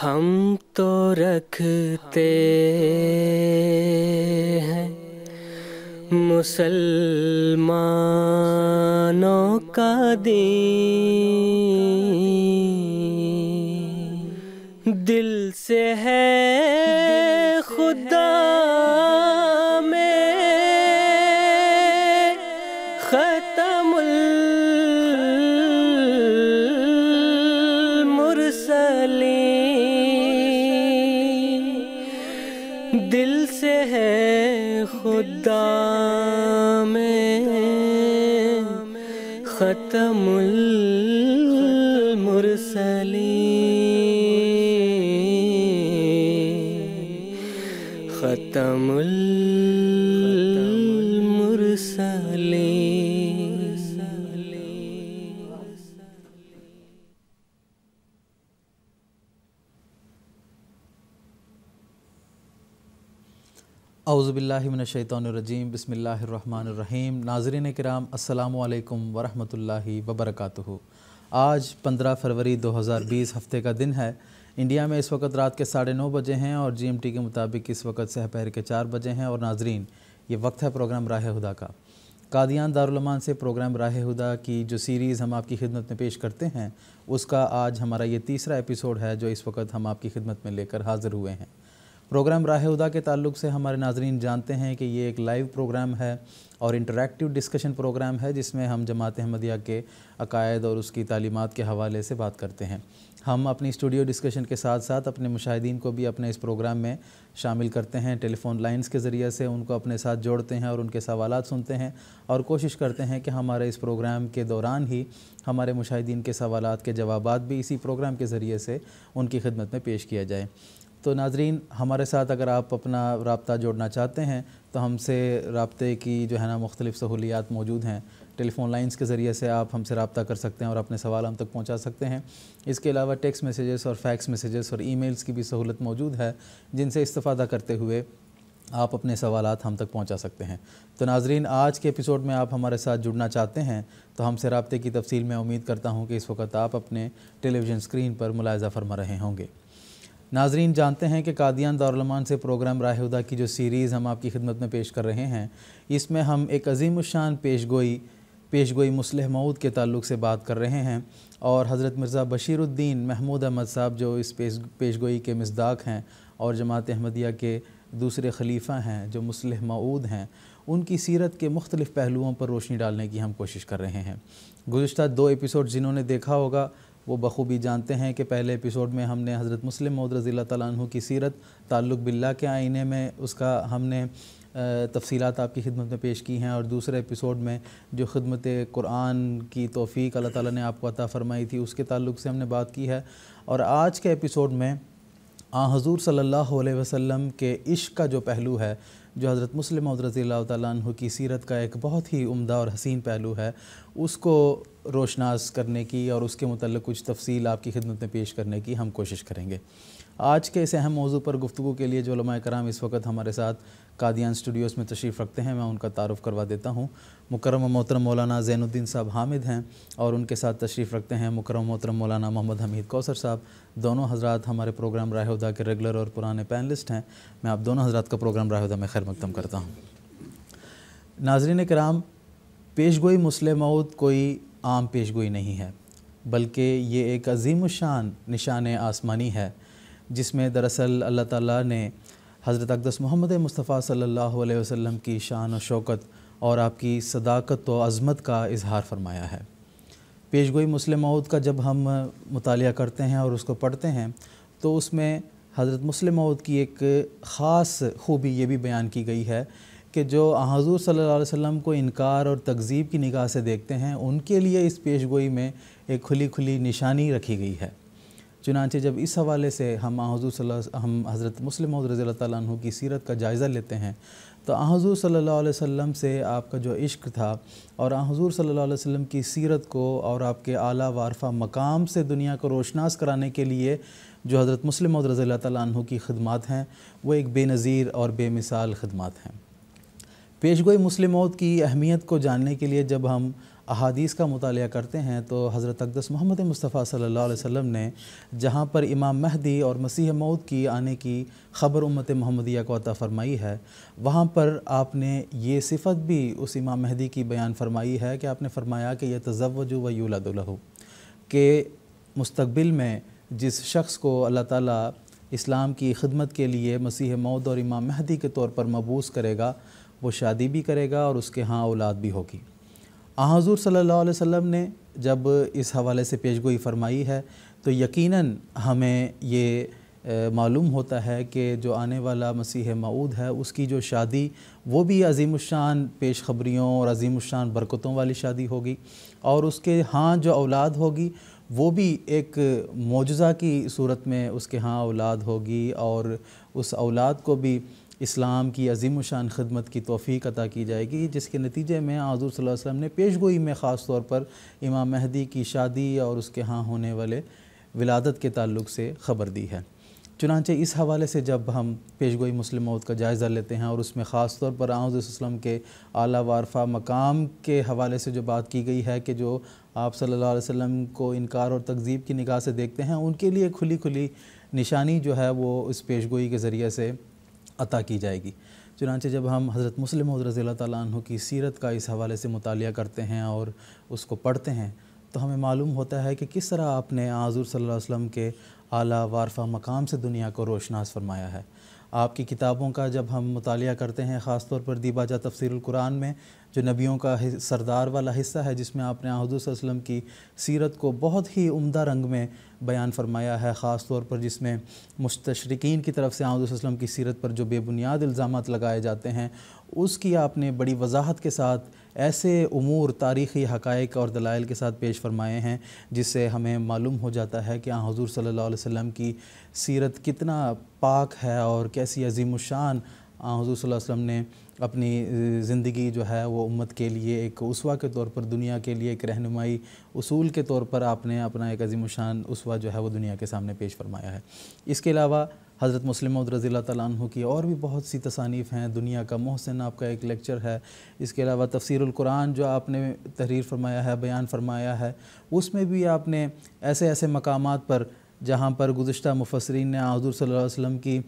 हम तो रखते हैं मुसलमानों का दीन। दिल से है अउज़बिल्लिमिनशैतरजीम बसमीम नाजरीन कराम अस्सलामुअलैकुम वरहमतुल्लाहि वबरकातुहू। आज 15 फरवरी 2020 हफ़्ते का दिन है। इंडिया में इस वक्त रात के साढ़े नौ बजे हैं और जीएमटी के मुताबिक इस वक्त सहपहर के चार बजे हैं और नाजरीन, ये वक्त है प्रोग्राम राह हुदा का। कादियान दारुलमान से प्रोग्राम राह हुदा की जो सीरीज़ हम आपकी खिदमत में पेश करते हैं, उसका आज हमारा ये तीसरा एपिसोड है जो इस वक्त हम आपकी खिदमत में लेकर हाज़िर हुए हैं। प्रोग्राम राह उदा के ताल्लुक से हमारे नाजरीन जानते हैं कि ये एक लाइव प्रोग्राम है और इंटरेक्टिव डिस्कशन प्रोग्राम है, जिसमें हम जमात अहमदिया के अकायद और उसकी तालीमत के हवाले से बात करते हैं। हम अपनी स्टूडियो डिस्कशन के साथ साथ अपने मुशाहिदीन को भी अपने इस प्रोग्राम में शामिल करते हैं। टेलीफोन लाइंस के ज़रिए से उनको अपने साथ जोड़ते हैं और उनके सवाल सुनते हैं और कोशिश करते हैं कि हमारे इस प्रोग्राम के दौरान ही हमारे मुशाहिदीन के सवाल के जवाब भी इसी प्रोग्राम के ज़रिए से उनकी खिदमत में पेश किया जाए। तो नाजरीन, हमारे साथ अगर आप अपना रबता जोड़ना चाहते हैं तो हमसे रबते की जो है ना मुख्तलिफ़ सहूलियात मौजूद हैं। टेलीफोन लाइंस के ज़रिए से आप हमसे रबता कर सकते हैं और अपने सवाल हम तक पहुँचा सकते हैं। इसके अलावा टेक्स्ट मैसेजेस और फैक्स मैसेजेस और ईमेल्स की भी सहूलत मौजूद है, जिनसे इस्तेफ़ादा करते हुए आप अपने सवाल हम तक पहुँचा सकते हैं। तो नाजरीन, आज के एपिसोड में आप हमारे साथ जुड़ना चाहते हैं तो हमसे रबते की तफसील में उम्मीद करता हूँ कि इस वक्त आप अपने टेलीविज़न स्क्रीन पर मुलायजा फरमा रहे होंगे। नाजरीन, जानते हैं कि कादियान दारमान से प्रोग्राम राहुदा की जो सीरीज़ हम आपकी खिदमत में पेश कर रहे हैं, इसमें हम एक अजीम शान पेश गोई पेश गोई मुसलह मऊद के ताल्लुक से बात कर रहे हैं और हज़रत मिर्ज़ा बशीरुद्दीन महमूद अहमद साहब जो इस पेश पेश गोई के मजदाक हैं और जमात अहमदिया के दूसरे खलीफा हैं, जो मुसलह मऊद हैं, उनकी सीरत के मुख्तलिफ़ पहलुओं पर रोशनी डालने की हम कोशिश कर रहे हैं। गुज्त दो एपिसोड जिन्होंने देखा होगा वो बखूबी जानते हैं कि पहले एपिसोड में हमने हज़रत मुस्लिम मौद रज़ी तु की सीरत, ताल्लुक़ बिल्ला के आईने में, उसका हमने तफसीलात आपकी खिदमत में पेश की हैं और दूसरे एपिसोड में जो खिदमत कुरान की तोफ़ी अल्लाह ताला ने आपको अता फ़रमाई थी, उसके ताल्लुक से हमने बात की है। और आज के एपिसोड में, आ, हज़ूर अलैहि वसल्लम के इश्क का जो पहलू है जो हज़रत मुस्लिम रज़ी तु की सीरत का एक बहुत ही उम्दा और हसीन पहलू है, उसको रोशनास करने की और उसके मतलब कुछ तफसील आपकी खिदमत में पेश करने की हम कोशिश करेंगे। आज के इस अहम मौजू पर गुफ्तु के लिए जो कराम इस वक्त हमारे साथ कादियान स्टूडियोज़ में तशरीफ़ रखते हैं, मैं उनका तारुफ़ करवा देता हूँ। मुकरम मोहतरम मौलाना जैनुद्दीन साहब हामिद हैं और उनके साथ तशरीफ़ रखते हैं मुकरम मोहतरम मौलाना मोहम्मद हमीद कौसर साहब। दोनों हजरात हमारे प्रोग्राम राहुदा के रेगुलर और पुराने पैनलिस्ट हैं। मैं आप दोनों हजरात का प्रोग्राम राहुदा में खैर मकदम करता हूँ। नाजरीन कराम पेश गोई मुस्लिम कोई आम पेश गोई नहीं है, बल्कि ये एक अजीम शान निशान आसमानी है, जिसमें दरअसल अल्लाह ताला ने हज़रत अकदस मोहम्मद मुस्तफ़ा सल्लल्लाहु अलैहि वसल्लम की शान और शौकत और आपकी सदाकत व अज़मत का इजहार फरमाया है। पेशगोई मुस्लिम मऊद का जब हम मुताल करते हैं और उसको पढ़ते हैं तो उसमें हज़रत मुस्लिम मऊद की एक ख़ास खूबी ये भी बयान की गई है कि जो हजूर अलैहि वसल्लम को इनकार और तकजीब की निगाह से देखते हैं, उनके लिए इस पेशगोई में एक खुली खुली निशानी रखी गई है। चुनानचे जब इस हवाले से हम हजूर हम हज़रत मुस्लिम रज़ी तु की सीरत का जायज़ा लेते हैं तो हजूर सल्लल्लाहु अलैहि वसल्लम से आपका जो इश्क था और हजूर सल्लल्लाहु अलैहि वसल्लम की सीरत को और आपके आला वारफा मकाम से दुनिया को रोशनास कराने के लिए जो हज़रत मुस्लिम रज़ी तु की खदमात हैं, वो एक बेनज़ीर और बेमिसाल खदमात हैं। पेशगोई मुस्लिम की अहमियत को जानने के लिए जब हम अहादीस का मताल करते हैं तो हज़रत अकदस मोहम्मद मुस्तफ़ा सल्लल्लाहु अलैहि वसल्लम ने जहाँ पर इमाम महदी और मसीह मऊद की आने की ख़बर उम्मत महमदिया को अता फ़रमाई है, वहाँ पर आपने ये सिफ़त भी उस इमाम महदी की बयान फरमाई है कि आपने फ़रमाया कि यह तजवजु व यूलदलहू के मुस्तबिल में जिस शख्स को अल्लाह ताला इस्लाम की खिदमत के लिए मसीह मौद और इमाम महदी के तौर पर मबूस करेगा, वो शादी भी करेगा और उसके यहाँ औलाद भी होगी। हजूर सल्लल्लाहु अलैहि ने जब इस हवाले से पेशगोई फरमाई है तो यकीनन हमें ये मालूम होता है कि जो आने वाला मसीह मऊद है, उसकी जो शादी, वो भी अजीमुशान पेश खबरियों और अजीमुशान बरकतों वाली शादी होगी और उसके हाँ जो औलाद होगी, वो भी एक मौजा की सूरत में उसके हाँ औलाद होगी और उस औलाद को भी इस्लाम की अजीम शान खदमत की तोफ़ी अता की जाएगी, जिसके नतीजे में आज़ूर वसल्लम ने पेश गोई में ख़ास तौर पर इमाम महदी की शादी और उसके यहाँ होने वाले विलादत के ताल्लुक से ख़बर दी है। चुनाचे इस हवाले से जब हम पेशगोई मुस्लिम मौत का जायज़ा लेते हैं और उसमें ख़ास तौर पर आज़म के आला वारफा मकाम के हवाले से जो बात की गई है कि जो आप अलैहि वसल्लम को इनकार और तकजीब की निगाह से देखते हैं, उनके लिए खुली खुली निशानी जो है वो इस पेश गोई के ज़रिए से अता की जाएगी। चुनानचे जब हम हज़रत मुस्लिम रज़ी तु की सीरत का इस हवाले से मुताल करते हैं और उसको पढ़ते हैं तो हमें मालूम होता है कि किस तरह आपने आज़ूर सल वसल्लम के आला वारफा मकाम से दुनिया को रोशनास फरमाया है। आपकी किताबों का जब हम मुताल करते हैं ख़ास तौर पर दीबाजा तफसरकुरान में, जो नबियों का सरदार वाला हिस्सा है, जिसमें आपने आहदूसम की सीरत को बहुत ही उम्दा रंग में बयान फरमाया है ख़ास तौर पर जिसमें मुस्तशरकिन की तरफ़ से आहदूसम की सीरत पर जो बेबुनियाद इल्ज़ाम लगाए जाते हैं, उसकी आपने बड़ी वजाहत के साथ ऐसे अमूर तारीख़ी हक़ और दलाइल के साथ पेश फरमाए हैं, जिससे हमें मालूम हो जाता है कि हजूर सल्ला वसम की सीरत कितना पाक है और कैसी अजीम हजूर वसम ने अपनी ज़िंदगी जो है वो उम्मत के लिए एक उसवा के तौर पर, दुनिया के लिए एक रहनुमाई उसूल के तौर पर आपने अपना एक अजीम शान उसवा जो है वो दुनिया के सामने पेश फरमाया है। इसके अलावा हज़रत मुस्लिम रज़ी तु की और भी बहुत सी तसानीफ़ हैं दुनिया का। मोहसिन आपका एक लेक्चर है। इसके अलावा तफसीरकुरान जो आपने तहरीर फरमाया है, बयान फरमाया है, उसमें भी आपने ऐसे ऐसे मकाम पर, जहाँ पर गुज्त मुफसरीन ने आदर सल वसम की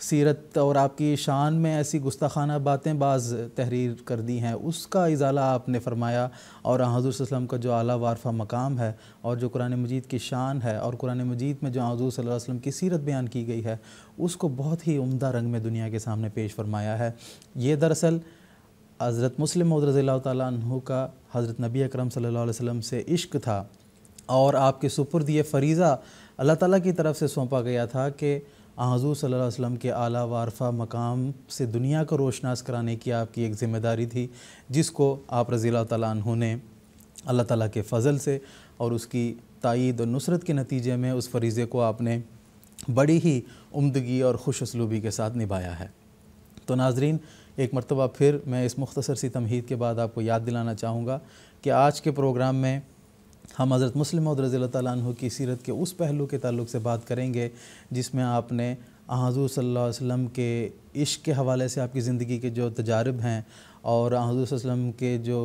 सीरत और आपकी शान में ऐसी गुस्ताखाना बातें बाज़ तहरीर कर दी हैं। उसका इजाला आपने फ़रमाया और हजूर का जो आला वारफा मकाम है और जो कुरान मजीद की शान है और कुरान मजीद में जो हजूर वसल्लम की सीरत बयान की गई है, उसको बहुत ही उम्दा रंग में दुनिया के सामने पेश फरमाया है। ये दरअसल हज़रत मुस्लिम रज़ी तु का हज़रत नबी अकरम अलैहि वसल्लम से इश्क था और आपके सुपुर्द ये फ़रीज़ा अल्लाह ताला की तरफ़ से सौंपा गया था कि हजूर सल्लल्लाहु अलैहि के आला वारफा मकाम से दुनिया को रोशनास कराने की आपकी एक ज़िम्मेदारी थी, जिसको आप रज़ी तु ने अल्लाह ताला के फ़ज़ल से और उसकी तइद और नुसरत के नतीजे में उस फरीज़े को आपने बड़ी ही उमदगी और खुश असलूबी के साथ निभाया है। तो नाजरीन, एक मरतबा फिर मैं इस मुख्तसर सी तमहीद के बाद आपको याद दिलाना चाहूँगा कि आज के प्रोग्राम में हम हज़रत मुस्लिम रज़ी तु की सीरत के उस पहलू के ताल्लुक से बात करेंगे, जिसमें आपने हजूर सल्ला वसम के इश्क के हवाले से आपकी ज़िंदगी के जो तजारब हैं और हजूर वसम के जो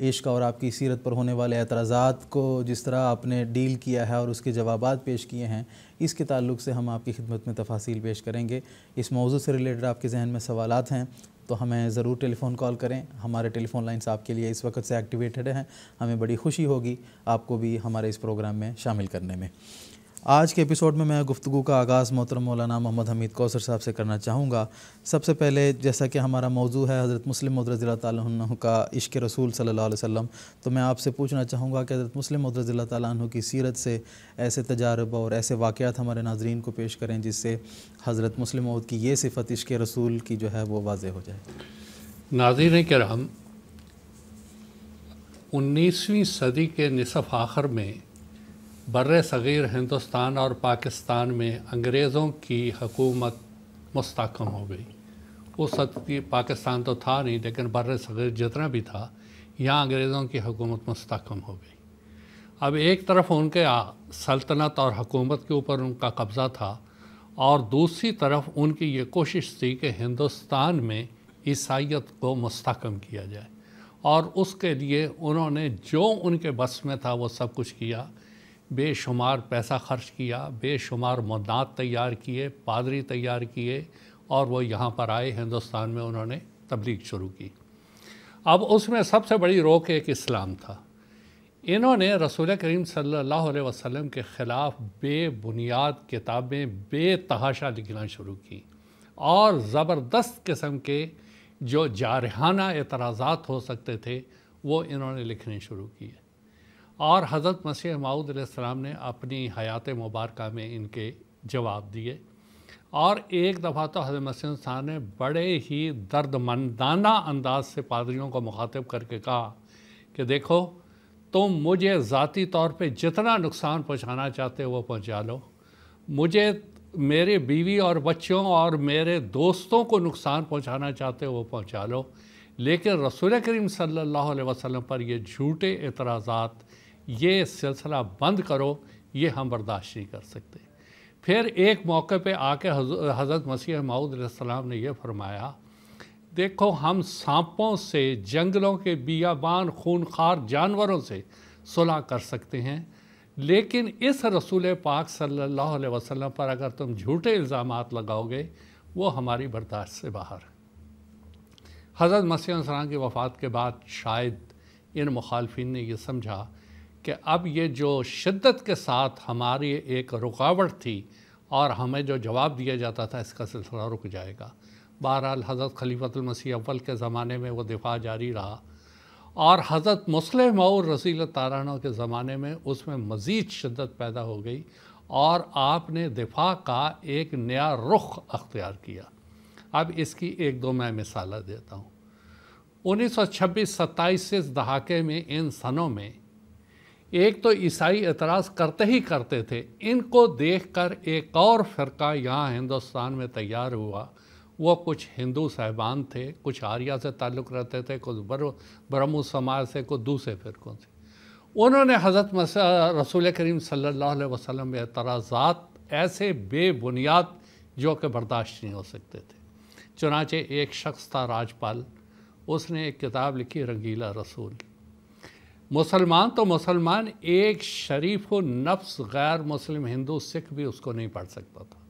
इश्क और आपकी सीरत पर होने वाले एतराज़ात को जिस तरह आपने डील किया है और उसके जवाब पेश किए हैं, इसके ताल्लुक से हम आपकी खिदमत में तफासिल पेश करेंगे। इस मौजू से रिलेटेड आपके जहन में सवाल हैं। तो हमें ज़रूर टेलीफ़ोन कॉल करें। हमारे टेलीफ़ोन लाइन्स आपके लिए इस वक्त से एक्टिवेटेड हैं। हमें बड़ी खुशी होगी आपको भी हमारे इस प्रोग्राम में शामिल करने में। आज के एपिसोड में मैं गुफ्तु का आगाज़ मोहतरम मौलाना मोहम्मद हमीद कौसर साहब से करना चाहूँगा। सबसे पहले, जैसा कि हमारा मौजू है हज़रत मुस्लिम रज़ी तु का इश्क रसूल सल्लल्लाहु अलैहि तो मैं आपसे पूछना चाहूँगा कि हज़रत मुस्लिम रज़ी तु की सीरत से ऐसे तजारब और ऐसे वाक़ात हमारे नाजरीन को पेश करें, जिससे हज़रत मुस्लिम की ये सिफ़त, इश्क रसूल की जो है, वो वाज हो जाए। नाजीन कराम, उन्नीसवीं सदी के नसफ़ आखिर में बर सग़ीर हिंदुस्तान और पाकिस्तान में अंग्रेज़ों की हकूमत मुस्तकम हो गई। उस वक्त पाकिस्तान तो था नहीं, लेकिन बर सग़ीर जितना भी था, यहाँ अंग्रेज़ों की हकूमत मुस्तकम हो गई। अब एक तरफ़ उनके सल्तनत और हुकूमत के ऊपर उनका कब्ज़ा था, और दूसरी तरफ़ उनकी ये कोशिश थी कि हिंदुस्तान में ईसाइत को मुस्तकम किया जाए। और उसके लिए उन्होंने जो उनके बस में था, वो सब कुछ किया। बेशुमार पैसा खर्च किया, बेशुमार मदात तैयार किए, पादरी तैयार किए और वो यहाँ पर आए हिंदुस्तान में उन्होंने तबलीग शुरू की। अब उसमें सबसे बड़ी रोक एक इस्लाम था। इन्होंने रसूल करीम सल्लल्लाहु अलैहि वसल्लम के ख़िलाफ़ बेबुनियाद किताबें, बेतहाशा लिखना शुरू की और ज़बरदस्त किस्म के जो जारहाना एतराज़ात हो सकते थे, वो इन्होंने लिखने शुरू किए। और हज़रत मसीह माऊद ने अपनी हयात मुबारक में इनके जवाब दिए। और एक दफ़ा तो हज़रत मसीह खान ने बड़े ही दर्दमंदाना अंदाज से पादरियों को मुखातब करके कहा कि देखो, तुम मुझे ज़ाती तौर पे जितना नुकसान पहुंचाना चाहते हो वो पहुँचा लो। मुझे मेरे बीवी और बच्चों और मेरे दोस्तों को नुकसान पहुंचाना चाहते हो वो पहुँचा लो। लेकिन रसूल करीम सल्लल्लाहु अलैहि वसल्लम पर ये झूठे एतराज़ात ये सिलसिला बंद करो, ये हम बर्दाश्त नहीं कर सकते। फिर एक मौके पे आके हज़रत मसीह माऊद ने यह फरमाया, देखो हम सांपों से, जंगलों के बियाबान, खूनखार जानवरों से सुलह कर सकते हैं, लेकिन इस रसूल पाक सल्लल्लाहु अलैहि वसल्लम पर अगर तुम झूठे इल्ज़ाम लगाओगे, वो हमारी बर्दाश्त से बाहर हज़रत मसीह की वफ़ात के बाद शायद इन मुखालफी ने यह समझा कि अब ये जो शिद्दत के साथ हमारी एक रुकावट थी और हमें जो जवाब दिया जाता था, इसका सिलसिला रुक जाएगा। बहरहाल, हज़रत खलीफतमसीह अव्वल के ज़माने में वो दिफा जारी रहा और हज़रत मुस्लिम और रसील तारानों के ज़माने में उसमें मज़ीद शिद्दत पैदा हो गई और आपने दिफा का एक नया रुख अख्तियार किया। अब इसकी एक दो मैं मिसाल देता हूँ। उन्नीस सौ छब्बीस सत्ताईस दहाके में इन सनों में एक तो ईसाई एतराज़ करते ही करते थे। इनको देखकर एक और फ़िरका यहाँ हिंदुस्तान में तैयार हुआ। वो कुछ हिंदू साहबान थे, कुछ आर्या से ताल्लुक़ रहते थे, कुछ बर, ब्रह्म समाज से, कुछ दूसरे फ़िरकों से। उन्होंने हज़रत रसूल करीम सल्लल्लाहु अलैहि वसल्लम एतराज़ात ऐसे बेबुनियाद जो कि बर्दाश्त नहीं हो सकते थे। चुनाचे एक शख्स था राजपाल, उसने एक किताब लिखी, रंगीला रसूल। मुसलमान तो मुसलमान, एक शरीफ नफ्स गैर मुस्लिम हिंदू सिख भी उसको नहीं पढ़ सकता था।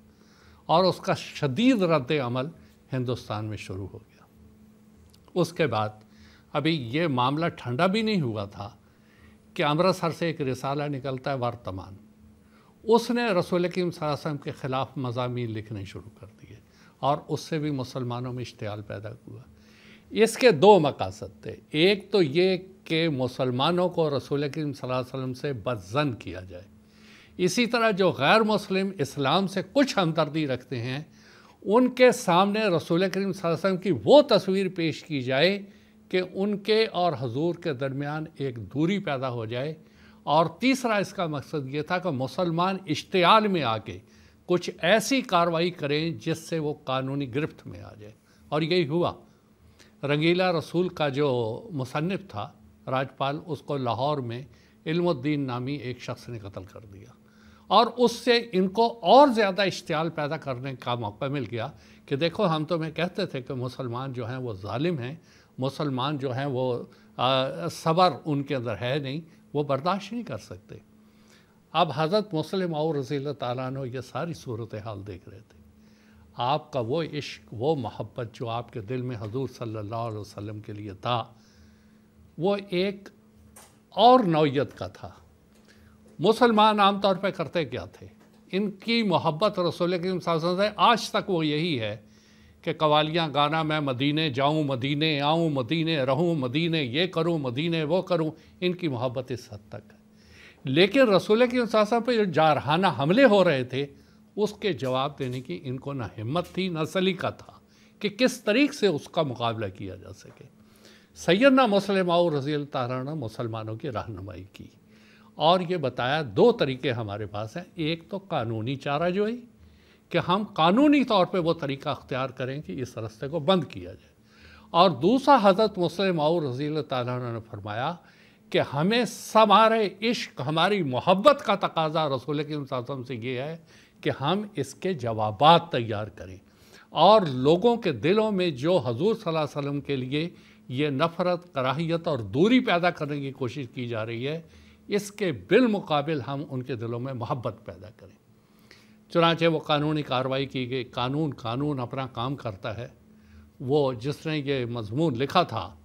और उसका शदीद रद्द अमल हिंदुस्तान में शुरू हो गया। उसके बाद अभी ये मामला ठंडा भी नहीं हुआ था कि अमृतसर से एक रिसाला निकलता है वर्तमान। उसने रसूल करीम के ख़िलाफ़ मजामी लिखने शुरू कर दिए और उससे भी मुसलमानों में इश्तियाल पैदा हुआ। इसके दो मकासद थे। एक तो ये कि मुसलमानों को रसूल करीम वसल्लम से बदजन किया जाए। इसी तरह जो गैर मुस्लिम इस्लाम से कुछ हमदर्दी रखते हैं, उनके सामने रसूल करीम वसल्लम की वो तस्वीर पेश की जाए कि उनके और हजूर के दरमियान एक दूरी पैदा हो जाए। और तीसरा इसका मकसद ये था कि मुसलमान इश्तियाल में आके कुछ ऐसी कार्रवाई करें जिससे वो कानूनी गिरफ्त में आ जाए। और यही हुआ। रंगीला रसूल का जो मुसनफ़ था राजपाल उसको लाहौर में इल्मुद्दीन नामी एक शख्स ने कत्ल कर दिया। और उससे इनको और ज़्यादा इश्तियाल पैदा करने का मौका मिल गया कि देखो, हम तो मैं कहते थे कि मुसलमान जो हैं वो ालिम हैं, मुसलमान जो हैं वो सबर उनके अंदर है नहीं, वो बर्दाश्त नहीं कर सकते। अब हज़रत मुस्लिम और रसी तु ये सारी सूरत हाल देख रहे थे। आपका वो इश्क, वो मोहब्बत जो आपके दिल में हजूर अलैहि वसल्लम के लिए था वो एक और नौयत का था। मुसलमान आमतौर पर करते क्या थे? इनकी मोहब्बत रसूल करीम से आज तक वो यही है कि कवालियाँ गाना, मैं मदीने जाऊँ, मदीने आऊँ, मदीने रहूँ, मदीने ये करूँ, मदीने वो करूँ, इनकी मोहब्बत इस हद तक है। लेकिन रसूल की सासा पर जो जारहाना हमले हो रहे थे, उसके जवाब देने की इनको ना हिम्मत थी, ना सलीका था कि किस तरीक से उसका मुकाबला किया जा सके। सैदना मुसलम रज़ी तारा मुसलमानों की रहनुमाई की। और ये बताया दो तरीके हमारे पास हैं। एक तो कानूनी चारा जो है कि हम कानूनी तौर पे वो तरीका अख्तियार करें कि इस रस्ते को बंद किया जाए। और दूसरा, हज़रत मुस्लिम रज़ी तारा ने फरमाया कि हमें हमारे इश्क, हमारी मोहब्बत का तकाजा रसूल के से ये है कि हम इसके जवाब तैयार करें। और लोगों के दिलों में जो हजूर वसल्लम के लिए ये नफ़रत, कराहियत और दूरी पैदा करने की कोशिश की जा रही है, इसके बिलमुकाबिल हम उनके दिलों में मोहब्बत पैदा करें। चुनाचे वो कानूनी कार्रवाई की गई, कानून कानून अपना काम करता है। वो जिसने ये मजमून लिखा था,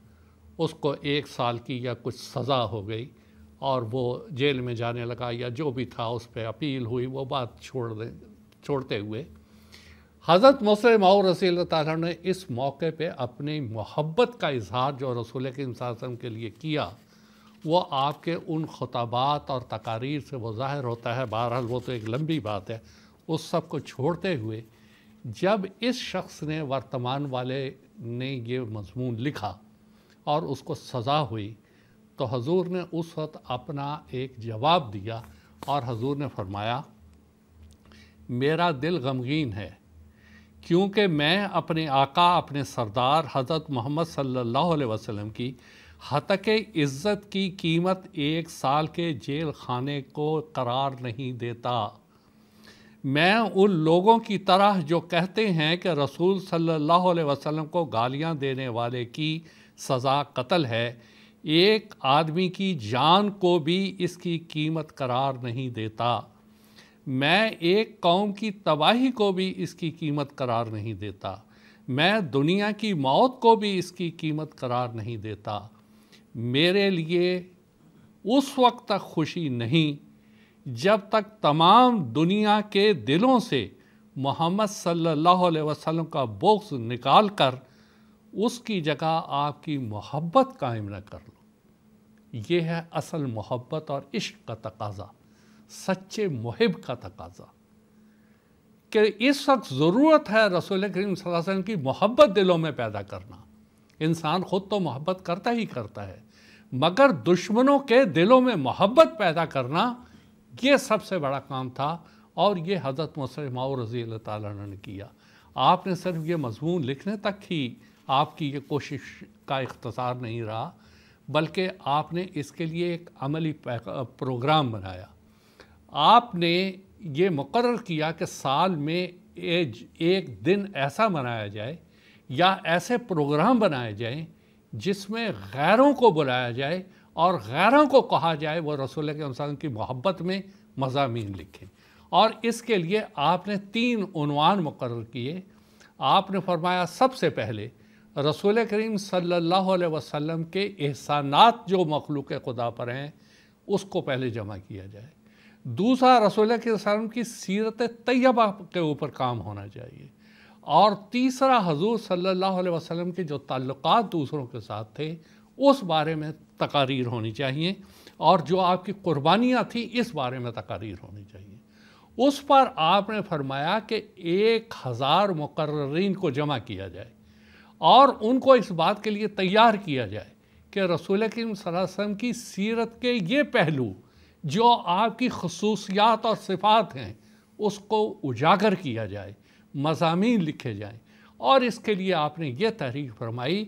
उसको एक साल की या कुछ सज़ा हो गई और वो जेल में जाने लगा या जो भी था, उस पर अपील हुई, वो बात छोड़ दे, छोड़ते हुए हज़रत और रसील ताला ने इस मौके पे अपनी मोहब्बत का इजहार जो रसूल के के लिए किया, वो आपके उन खतबात और तकारीर से वो ज़ाहिर होता है। बहरहाल वो तो एक लंबी बात है। उस सबको छोड़ते हुए जब इस शख्स ने वर्तमान वाले ने ये मजमून लिखा और उसको सज़ा हुई तो हजूर ने उस वक्त अपना एक जवाब दिया और हजूर ने फरमाया, मेरा दिल गमगीन है। क्योंकि मैं अपने आका, अपने सरदार हज़रत मोहम्मद सल्लल्लाहु अलैहि वसल्लम की हतक इज़्ज़त की कीमत एक साल के जेल खाने को करार नहीं देता। मैं उन लोगों की तरह जो कहते हैं कि रसूल सल्लल्लाहु अलैहि वसल्लम को गालियाँ देने वाले की सज़ा कत्ल है, एक आदमी की जान को भी इसकी कीमत करार नहीं देता। मैं एक कौम की तबाही को भी इसकी कीमत करार नहीं देता। मैं दुनिया की मौत को भी इसकी कीमत करार नहीं देता। मेरे लिए उस वक्त तक खुशी नहीं, जब तक तमाम दुनिया के दिलों से मोहम्मद सल्लल्लाहु अलैहि वसल्लम का बोक्स निकाल कर उसकी जगह आपकी मोहब्बत कायम न कर लो। ये है असल मोहब्बत और इश्क का तकाजा। सच्चे मुहिब का तकाजा। कि इस वक्त ज़रूरत है रसूल करीम वसल्लम की मोहब्बत दिलों में पैदा करना। इंसान ख़ुद तो मोहब्बत करता ही करता है, मगर दुश्मनों के दिलों में मोहब्बत पैदा करना ये सबसे बड़ा काम था, और ये हज़रत मुसलम रज़ी ने किया। आपने सिर्फ़ ये मजमून लिखने तक ही आपकी ये कोशिश का इख्तसार नहीं रहा, बल्कि आपने इसके लिए एक अमली प्रोग्राम बनाया। आपने ये मुकर किया कि साल में एज एक दिन ऐसा मनाया जाए या ऐसे प्रोग्राम बनाए जाएँ जिसमें गैरों को बुलाया जाए और गैरों को कहा जाए, वो रसूल के इंसान की मोहब्बत में मजामी लिखें। और इसके लिए आपने तीन उनवान मुकर किए। आपने फरमाया, सबसे पहले रसूल करीम सल्लल्लाहु अलैहि वसल्लम के एहसानात जो मखलूक खुदा पर हैं, उसको पहले जमा किया जाए। दूसरा रसूल के वसल्लम की सीरत तैयबा के ऊपर काम होना चाहिए। और तीसरा हजूर सल्लल्लाहु अलैहि वसल्लम के जो ताल्लुकात दूसरों के साथ थे, उस बारे में तकारीर होनी चाहिए। और जो आपकी कुर्बानियाँ थी, इस बारे में तकारीर होनी चाहिए। उस पर आपने फरमाया कि एक हज़ार मुकर्रीन को जमा किया जाए और उनको इस बात के लिए तैयार किया जाए कि रसूल करीम की सीरत के ये पहलू जो आपकी खसूसियात और सिफात हैं, उसको उजागर किया जाए मजामी लिखे जाएँ। और इसके लिए आपने ये तहरीक फरमाई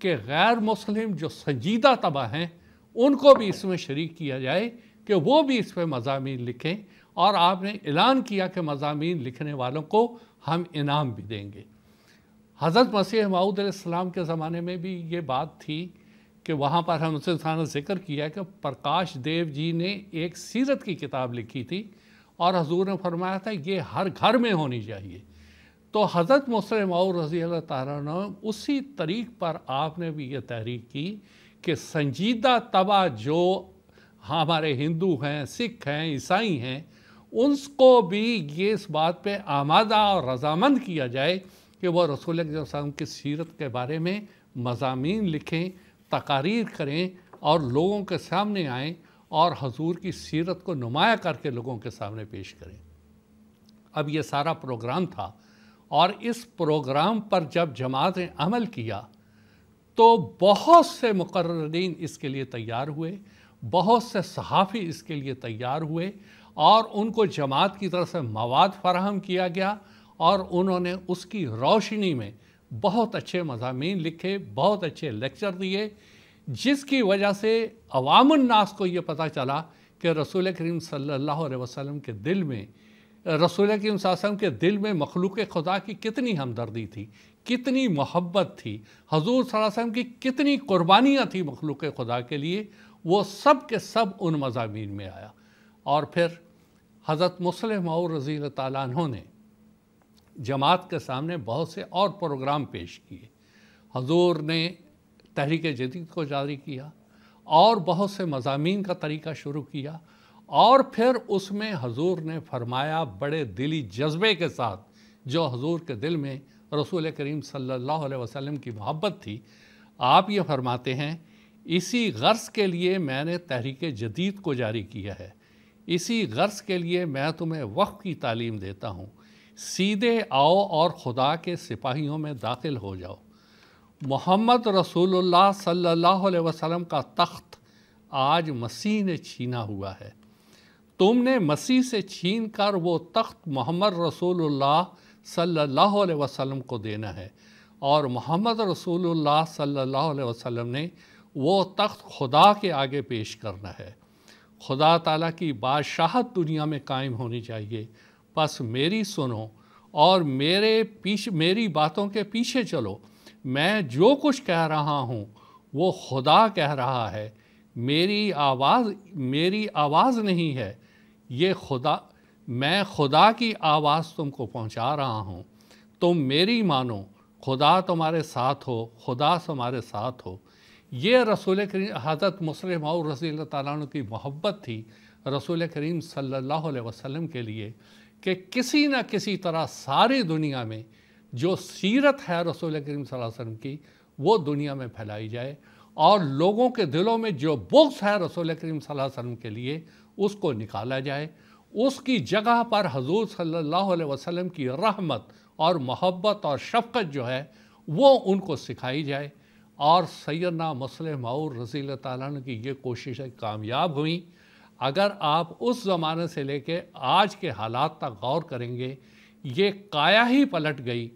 कि गैर मुस्लिम जो संजीदा तबाह हैं, उनको भी इसमें शरीक किया जाए कि वो भी इस पर मजामी लिखें। और आपने ऐलान किया कि मजामी लिखने वालों को हम इनाम भी देंगे। हज़रत मसीह माऊदम के ज़माने में भी ये बात थी कि वहाँ पर हम उनसे ज़िक्र किया कि प्रकाश देव जी ने एक सीरत की किताब लिखी थी और हजूर ने फरमाया था, ये हर घर में होनी चाहिए। तो हज़रत मुस्लिम और रज़ी अल्लाह उसी तरीक पर आपने भी ये तहरीक की कि संजीदा तबा जो हमारे हिंदू हैं, सिख हैं, ईसाई हैं, उनको भी ये इस बात पे आमादा और रजामंद किया जाए कि वह रसूल की सीरत के बारे में मजामी लिखें तकारीर करें और लोगों के सामने आएँ और हजूर की सीरत को नुमाया करके लोगों के सामने पेश करें। अब ये सारा प्रोग्राम था और इस प्रोग्राम पर जब जमात ने अमल किया तो बहुत से मुकर्रीन इसके लिए तैयार हुए, बहुत से सहाफ़ी इसके लिए तैयार हुए और उनको जमात की तरफ़ से मवाद फराहम किया गया और उन्होंने उसकी रोशनी में बहुत अच्छे मजामी लिखे, बहुत अच्छे लेक्चर दिए, जिसकी वजह से अवामनास को ये पता चला कि रसूल करीम सल्लल्लाहु अलैहि वसल्लम के दिल में, रसूल करीम वसल्लम के दिल में मखलूक खुदा की कितनी हमदर्दी थी, कितनी मोहब्बत थी, हजूर वसल्लम की कितनी कुर्बानियाँ थी मखलूक खुदा के लिए, वो सब के सब उन मजामी में आया। और फिर हज़रत मुसलम और रज़ी तु ने जमात के सामने बहुत से और प्रोग्राम पेश किए। हजूर ने तहरीक जदीद को जारी किया और बहुत से मजामी का तरीका शुरू किया और फिर उसमें हजूर ने फरमाया बड़े दिली जज्बे के साथ, जो हजूर के दिल में रसूल करीम सल्लल्लाहु अलैहि वसल्लम की मोहब्बत थी। आप ये फरमाते हैं, इसी गर्ज के लिए मैंने तहरीक जदीद को जारी किया है। इसी गर्ज के लिए मैं तुम्हें वक़ की तालीम देता हूँ। सीधे आओ और खुदा के सिपाहियों में दाखिल हो जाओ। मोहम्मद रसूलुल्लाह सल्लल्लाहु अलैहि वसल्लम का तख्त आज मसीह ने छीना हुआ है। तुमने मसीह से छीन कर वो तख्त मोहम्मद रसूलुल्लाह सल्लल्लाहु अलैहि वसल्लम को देना है और मोहम्मद रसूलुल्लाह सल्लल्लाहु अलैहि वसल्लम ने वो तख्त खुदा के आगे पेश करना है। खुदा ताला की बादशाहत दुनिया में कायम होनी चाहिए। बस मेरी सुनो और मेरे पीछे, मेरी बातों के पीछे चलो। मैं जो कुछ कह रहा हूँ, वो खुदा कह रहा है। मेरी आवाज़ मेरी आवाज़ नहीं है। ये खुदा, मैं खुदा की आवाज़ तुमको पहुँचा रहा हूँ। तुम मेरी मानो, खुदा तुम्हारे साथ हो, खुदा तुम्हारे साथ हो। ये रसूल करीम, हज़रत मुसलम और रसी तु की मोहब्बत थी रसूल करीम सल्लल्लाहु अलैहि वसल्लम के लिए। कि किसी न किसी तरह सारी दुनिया में जो सीरत है रसूल करीम वसल्लम की, वो दुनिया में फैलाई जाए और लोगों के दिलों में जो बुक्स है रसूल करीम वसल्लम के लिए, उसको निकाला जाए। उसकी जगह पर हजूर सल्लल्लाहु अलैहि वसल्लम की रहमत और मोहब्बत और शफकत जो है, वो उनको सिखाई जाए। और सैदना मुस्लिम और रसी तन की ये कोशिशें कामयाब हुई। अगर आप उस ज़माने से लेके आज के हालात तक गौर करेंगे, ये काया ही पलट गई।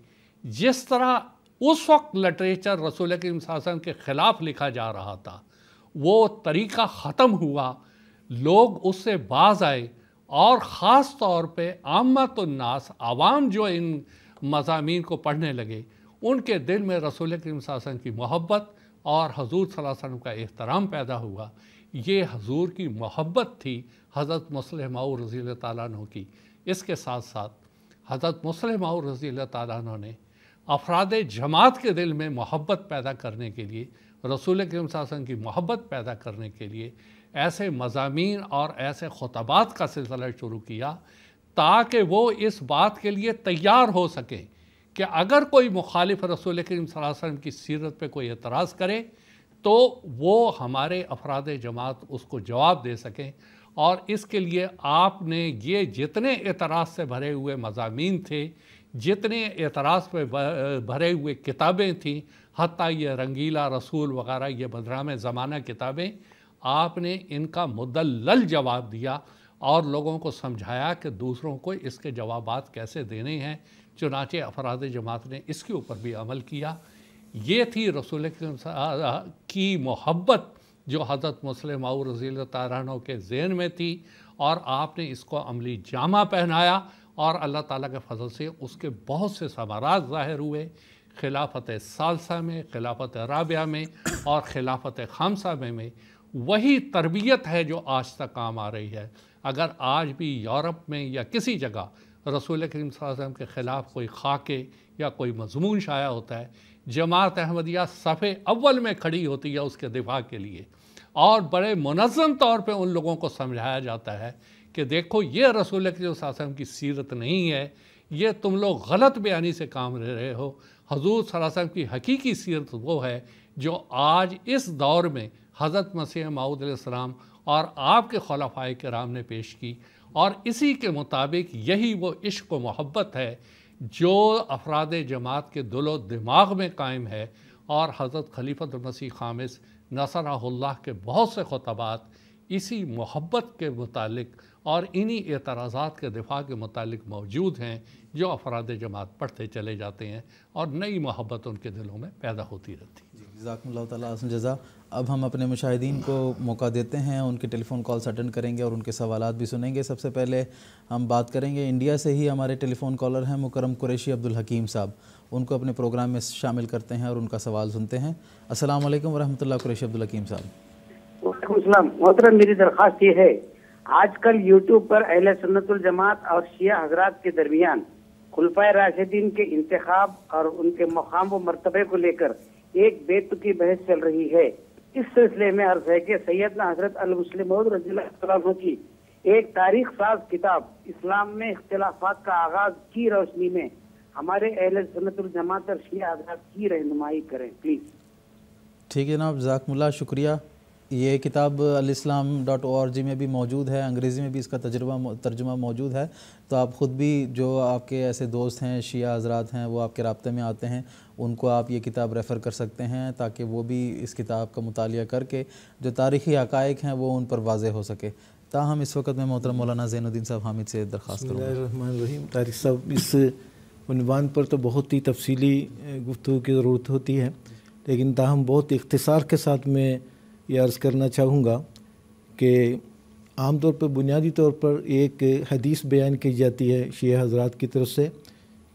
जिस तरह उस वक्त लिटरेचर रसूल करीम शासन के ख़िलाफ़ लिखा जा रहा था, वो तरीका ख़त्म हुआ। लोग उससे बाज आए और ख़ास तौर पे आमतुलनास आवाम जो इन मजामी को पढ़ने लगे, उनके दिल में रसूल करीम शासन की मोहब्बत और हजूर वसल्लम का एहतराम पैदा हुआ। ये हजूर की मोहब्बत थी हज़रत मुसलम रज़ी तु की। इसके साथ साथ हज़रत मुसलम रज़ी तु ने अफराद जमात के दिल में मोहब्बत पैदा करने के लिए, रसूल करीम शासन की मोहब्बत पैदा करने के लिए ऐसे मजामी और ऐसे खुतबात का सिलसिला शुरू किया ताकि वो इस बात के लिए तैयार हो सकें कि अगर कोई मुखालिफ रसूल करीम की सीरत पे कोई एतराज़ करे तो वो हमारे अफराद जमात उसको जवाब दे सकें और इसके लिए आपने ये जितने एतराज़ से भरे हुए मजामी थे, जितने एतराज़ पे भरे हुए किताबें थीं हती ये रंगीला रसूल वगैरह, ये बदराम ज़माना किताबें, आपने इनका मुदल जवाब दिया और लोगों को समझाया कि दूसरों को इसके जवाब कैसे देने हैं। चुनाचे अफराद जमात ने इसके ऊपर भी अमल किया। ये थी रसूल की मोहब्बत जो हज़रत मुस्लिम और रज़ी तारानों के जहन में थी और आपने इसको अमली जामा पहनाया और अल्लाह ताला के फजल से उसके बहुत से समाराज ज़ाहिर हुए। खिलाफत सालसा में खिलाफत राबिया में और खिलाफत खामसा में, में वही तरबियत है जो आज तक काम आ रही है। अगर आज भी यूरोप में या किसी जगह रसूल करीम के ख़िलाफ़ कोई खाके या कोई मजमून शाया होता है जमात अहमदिया सफ़े अव्वल में खड़ी होती है उसके दिफा के लिए। और बड़े मनज़म तौर पर उन लोगों को समझाया जाता है कि देखो, ये रसूल करीम की सीरत नहीं है, ये तुम लोग गलत बयानी से काम ले रहे हो। हजूर सलाम की हकीकी सीरत वो है जो आज इस दौर में हज़रत मसीह माऊदम और आपके खलफाए कराम ने पेश की। और इसी के मुताबिक यही वो इश्क व मोहब्बत है जो अफराद जमात के दिलो दिमाग में कायम है और हज़रत खलीफत मसीह खामिस नसर के बहुत से खुतबात इसी मोहब्बत के मुतालिक और इन्हीं एतराज़ात के दिफा के मुतालिक मौजूद हैं, जो अफराद जमात पढ़ते चले जाते हैं और नई मोहब्बत उनके दिलों में पैदा होती रहती है। जजाकम जज़ा। अब हम अपने मुशाहिदीन को मौका देते हैं, उनके टेलीफ़ोन कॉल्स अटेंड करेंगे और उनके सवाल भी सुनेंगे। सबसे पहले हम बात करेंगे, इंडिया से ही हमारे टेलीफ़ोन कॉलर हैं मुकरम कुरैशी अब्दुल हकीम साहब। उनको अपने प्रोग्राम में शामिल करते हैं और उनका सवाल सुनते हैं। अस्सलाम वालेकुम वरहमतुल्लाह अब्दुल हकीम साहब। मोहतरम, मेरी दरख्वास्त ये है, आजकल यूट्यूब पर अहल सुन्नतुल और शिया हजरात के दरमियान खुलफा राशिदीन के इंतखब और उनके मकाम व मरतबे को लेकर एक बेतुकी बहस चल रही है। इस सिलसिले में अर्ज़ है कि सैदना हज़रत अल मुस्लिम की एक तारीख साज किताब इस्लाम में इख्तलाफात का आगाज़ की रोशनी में हमारे अहल सनतुलजमात और शिया आज़ाद की रहनुमाई करें प्लीज़ ठीक है जनाब जाकमुल्ला शुक्रिया। ये किताब अलिस्लाम डॉट ओ में भी मौजूद है, अंग्रेज़ी में भी इसका तजर्बा तर्जुमा मौजूद है। तो आप ख़ुद भी जो आपके ऐसे दोस्त हैं, शिया हजरात हैं, वो आपके रबते में आते हैं, उनको आप ये किताब रेफ़र कर सकते हैं ताकि वो भी इस किताब का मुताल करके जो तारीख़ी हक़ाइक हैं, वो उन पर वाज हो सके। ताहम इस वक्त मैं मोहतरम मौलाना जैनुद्दीन साहब हामिद से दरख्वास्त रहीम तारिक साहब, इस उनवान पर तो बहुत ही तफसीली गुफ्तु की ज़रूरत होती है, लेकिन ताहम बहुत इख्तसार के साथ में ये अर्ज़ करना चाहूँगा कि आम तौर पर, बुनियादी तौर पर एक हदीस बयान की जाती है शिया हजरात की तरफ़ से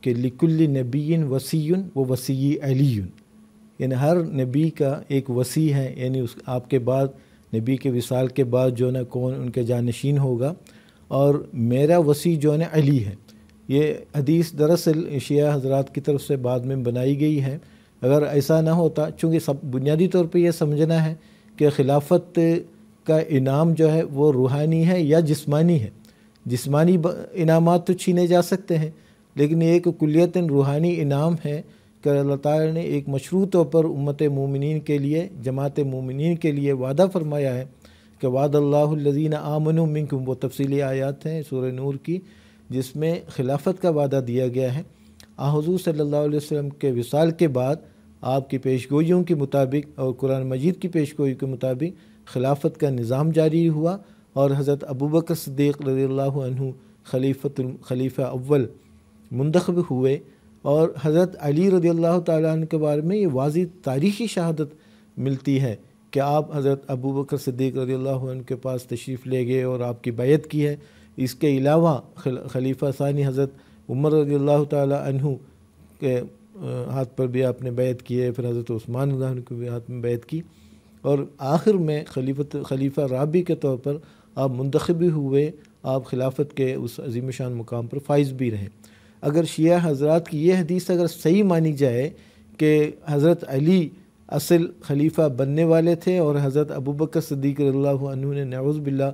कि लिकुल्ली नबीन वसीन व वसी अलीन यानी हर नबी का एक वसी है, यानी उस आपके बाद, नबी के विसाल के बाद जो है कौन उनके जानशीन होगा। और मेरा वसी जो है अली है। ये हदीस दरअसल शिया हजरात की तरफ़ से बाद में बनाई गई है। अगर ऐसा ना होता, चूँकि सब बुनियादी तौर पर यह समझना है कि खिलाफत का इनाम जो है वो रूहानी है या जिस्मानी है। जिस्मानी इनाम तो छीने जा सकते हैं, लेकिन एक कुलियता रूहानी इनाम है कि अल्लाह ताला ने एक मशरू तौर पर उम्मत मोमिन के लिए, जमात मोमिन के लिए वादा फरमाया है कि वाद अल्लाजीन आमन मिनकुम वो तफसीली आयात हैं सूर नूर की, जिसमें खिलाफत का वादा दिया गया है। आ अलैहि वसल्लम के विसाल के बाद आपकी पेशगोइयों के मुताबिक और कुरान मजीद की पेशगोई के मुताबिक खिलाफत का निज़ाम जारी हुआ और हज़रत अबू बकर सदीक़ रज़ी खलीफत खलीफा अव्वल मंतखब हुए और हज़रत अली अल्लाह के बारे में ये वाज तारीख़ी शहादत मिलती है कि आप हज़रत अबू बकर सदीक़ अल्लाह के पास तशरीफ़ ले गए और आपकी बैत की है। इसके अलावा खलीफा सानी हज़रत उमर रदी अल्लाह तु के हाथ पर भी आपने बैत किए फिर हज़रत उस्मान को भी हाथ में बैत की। और आखिर में खलीफत, खलीफा राबी के तौर पर आप मंतखबी हुए, आप खिलाफत के उस अजीम शान मुकाम पर फाइज भी रहे। अगर शिया हजरात की यह हदीस अगर सही मानी जाए कि हज़रत अली असल खलीफा बनने वाले थे और हज़रत अबू बकर सदीक ने नवज़बिल्ला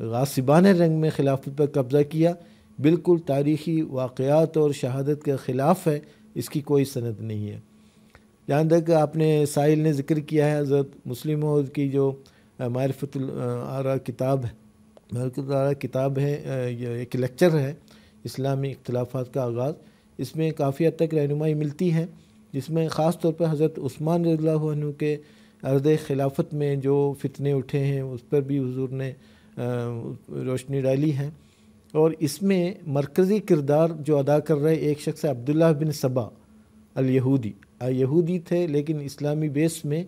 गासिबान रंग में खिलाफत पर कब्ज़ा किया, बिल्कुल तारीख़ी वाक़ात और शहादत के ख़िलाफ़ है। इसकी कोई सनत नहीं है। जहाँ तक आपने साहिल ने ज़िक्र किया है, हज़रत मुस्लिम की जो मारफत आरा किताब है आरा किताब है एक लेक्चर है, इस्लामी इख्तलाफात का आगाज़। इसमें काफ़ी हद तक रहनुमाई मिलती है, जिसमें ख़ास तौर पर हज़रत उस्मान रज़ी के अर्द खिलाफत में जो फितने उठे हैं, उस पर भी हजूर ने रोशनी डाली है। और इसमें मरकज़ी किरदार जो अदा कर रहे एक शख्स है अब्दुल्ला बिन सबा अल यहूदी यहूदी थे, लेकिन इस्लामी बेस में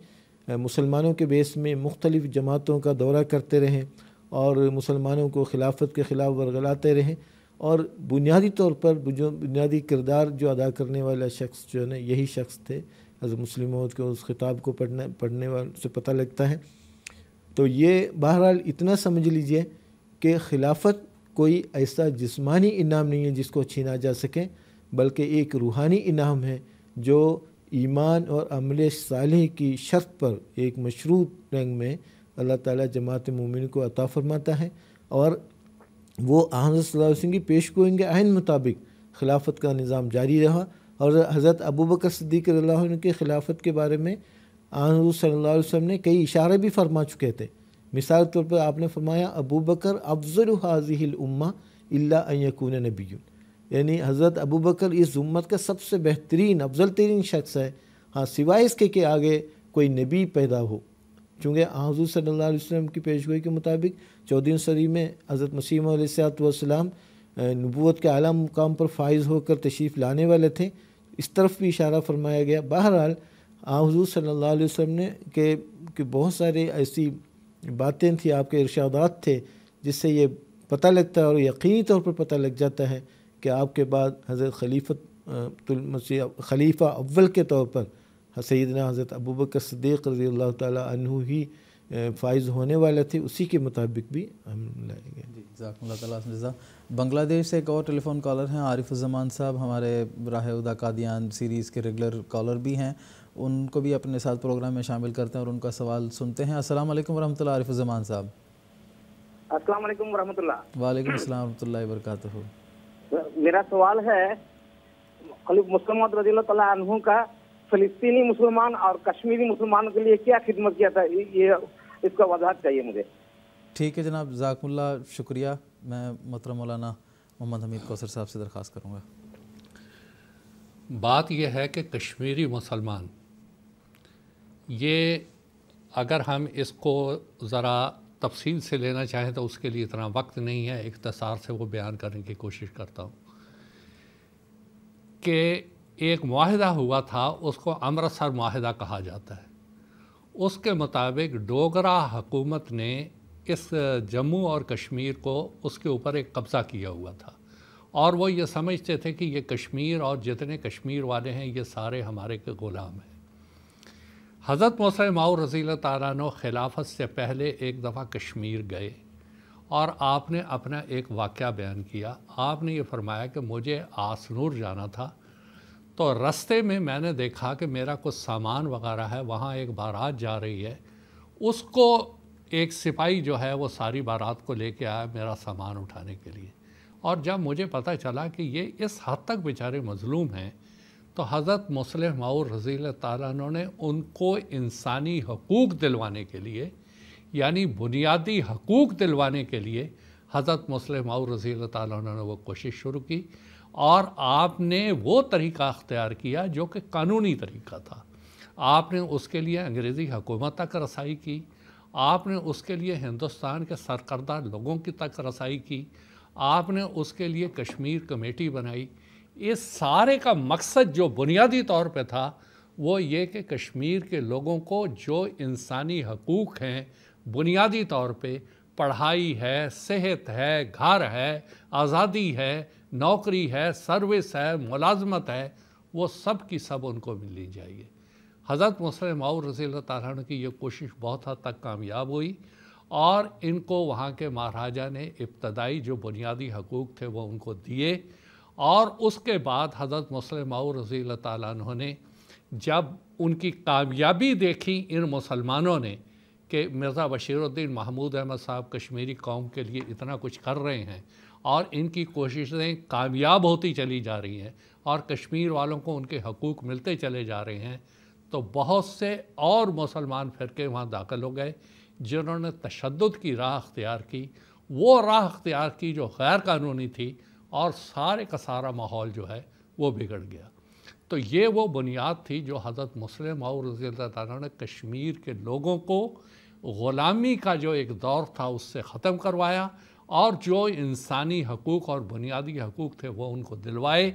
मुसलमानों के बेस में मुख्तलिफ़ जमातों का दौरा करते रहें और मुसलमानों को खिलाफत के ख़िलाफ़ वर्गलाते रहें और बुनियादी तौर पर बुनियादी किरदार जो अदा करने वाला शख्स जो है ना, यही शख्स थे। हज़रत मुस्लिम के उस ख़िताब को पढ़ने पढ़ने वाले, से पता लगता है। तो ये बहरहाल इतना समझ लीजिए कि खिलाफत कोई ऐसा जिस्मानी इनाम नहीं है जिसको छीना जा सके, बल्कि एक रूहानी इनाम है जो ईमान और अमल साल की शर्त पर एक मशरूत रंग में अल्लाह ताला जमात मोमिन को अता फरमाता है और वो अहमद की पेश गोइंग के अहन मुताबिक खिलाफत का निज़ाम जारी रहा और हज़रत अबू बकर के खिलाफत के बारे में आहमद अलैहि ने कई इशारे भी फरमा चुके थे। मिसाल तौर पर आपने फरमाया, अबू बकर अफजल हाजिल उम्मा यकून नबी यानी हज़रत अबू बकर इस उम्मत का सबसे बेहतरीन, अफजल तरीन शख्स है। हाँ सिवाय इसके के आगे कोई नबी पैदा हो। चूँकि हजूर सल्ला वसम की पेशगोई के मुताबिक चौदह सदी में हज़रत मसीम वसलाम नबूत के आला मुकाम पर फाइज होकर तशरीफ़ लाने वाले थे। इस तरफ़ भी इशारा फरमाया गया। बहरहाल हजूर सल्लल्लाहु अलैहि ने कि कि बहुत सारे ऐसी बातें थी, आपके इर्शादात थे, जिससे ये पता लगता है और यकीनी तौर पर पता लग जाता है कि आपके बाद हज़रत खलीफत खलीफा अव्वल के तौर पर सैदना हज़रत अबू बकर सदीक़ रज़ी अल्लाह अन्हु ही फ़ाइज़ होने वाले थे। उसी के मुताबिक भी हम लाएँगे। जी बांग्लादेश से एक और टेलीफोन कॉलर हैं, आरिफ जमान साहब, हमारे राह उदा कादियान सीरीज़ के रेगुलर कॉलर भी हैं। उनको भी अपने साथ प्रोग्राम में शामिल करते हैं और उनका सवाल सुनते हैं। अस्सलाम वालेकुम रहमतुल्लाह आरिफ जमान साहब। अस्सलाम वालेकुम रहमतुल्लाह वालेकुम अस्सलाम रहमतुल्लाहि व बरकातहू मेरा सवाल है खलीफ मुस्लिम का फ़लस्तीनी मुसलमान और कश्मीरी मुसलमानों के लिए क्या खिदमत किया था? ये इसका वजाहत चाहिए मुझे। ठीक है जनाब जाकमुल्ला शुक्रिया। मैं मोहतरम मौलाना मोहम्मद हमीद कौसर साहब से दरख्वास्त करूँगा। बात यह है कि कश्मीरी मुसलमान ये अगर हम इसको ज़रा तफसील से लेना चाहें तो उसके लिए इतना वक्त नहीं है, इख्तसार से वो बयान करने की कोशिश करता हूँ। कि एक माहिदा हुआ था, उसको अमृतसर माहिदा कहा जाता है। उसके मुताबिक डोगरा हकूमत ने इस जम्मू और कश्मीर को उसके ऊपर एक कब्ज़ा किया हुआ था। और वो ये समझते थे कि ये कश्मीर और जितने कश्मीर वाले हैं, ये सारे हमारे के, ग़ुलाम हैं। हज़रत मौसम माऊ रज़ी तु खिलाफत से पहले एक दफ़ा कश्मीर गए और आपने अपना एक वाक़ बयान किया। आपने ये फरमाया कि मुझे आसनूर जाना था। तो रास्ते में मैंने देखा कि मेरा कुछ सामान वगैरह है, वहाँ एक बारात जा रही है। उसको एक सिपाही जो है वो सारी बारात को लेके आया मेरा सामान उठाने के लिए। और जब मुझे पता चला कि ये इस हद तक बेचारे मज़लूम हैं तो हज़रत मुसलम माऊर रज़ी तु ने उनको इंसानी हकूक़ दिलवाने के लिए, यानी बुनियादी हकूक़ दिलवाने के लिए हज़रत मुसलम माऊ रज़ी तु ने वो कोशिश शुरू की और आपने वो तरीका अख्तियार किया जो कि कानूनी तरीका था। आपने उसके लिए अंग्रेज़ी हुकूमत तक रसाई की, आपने उसके लिए हिंदुस्तान के सरकर्दा लोगों की तक रसाई की, आपने उसके लिए कश्मीर कमेटी बनाई इस सारे का मकसद जो बुनियादी तौर पे था, वो ये कि कश्मीर के लोगों को जो इंसानी हकूक़ हैं, बुनियादी तौर पे पढ़ाई है, सेहत है, घर है, आज़ादी है, नौकरी है, सर्विस है, मुलाजमत है, वो सब की सब उनको मिलनी चाहिए। हज़रत मुसलम माऊ रसी तन की ये कोशिश बहुत हद तक कामयाब हुई और इनको वहाँ के महाराजा ने इब्तदाई जो बुनियादी हकूक़ थे, वो उनको दिए। और उसके बाद हज़रत मुसलम रसी तु ने जब उनकी कामयाबी देखी इन मुसलमानों ने कि मिर्ज़ा बशीरुद्दीन महमूद अहमद साहब कश्मीरी कौम के लिए इतना कुछ कर रहे हैं और इनकी कोशिशें कामयाब होती चली जा रही हैं और कश्मीर वालों को उनके हकूक़ मिलते चले जा रहे हैं तो बहुत से और मुसलमान फ़िरके वहाँ दाखिल हो गए जिन्होंने तशद की राह अख्तियार की। वो राह अख्तियार की जो गैर कानूनी थी और सारे का सारा माहौल जो है वो बिगड़ गया। तो ये वो बुनियाद थी जो हज़रत मुस्लिम और रज़ी ने कश्मीर के लोगों को ग़ुलामी का जो एक दौर था उससे ख़त्म करवाया और जो इंसानी हकूक़ और बुनियादी हकूक़ थे वो उनको दिलवाए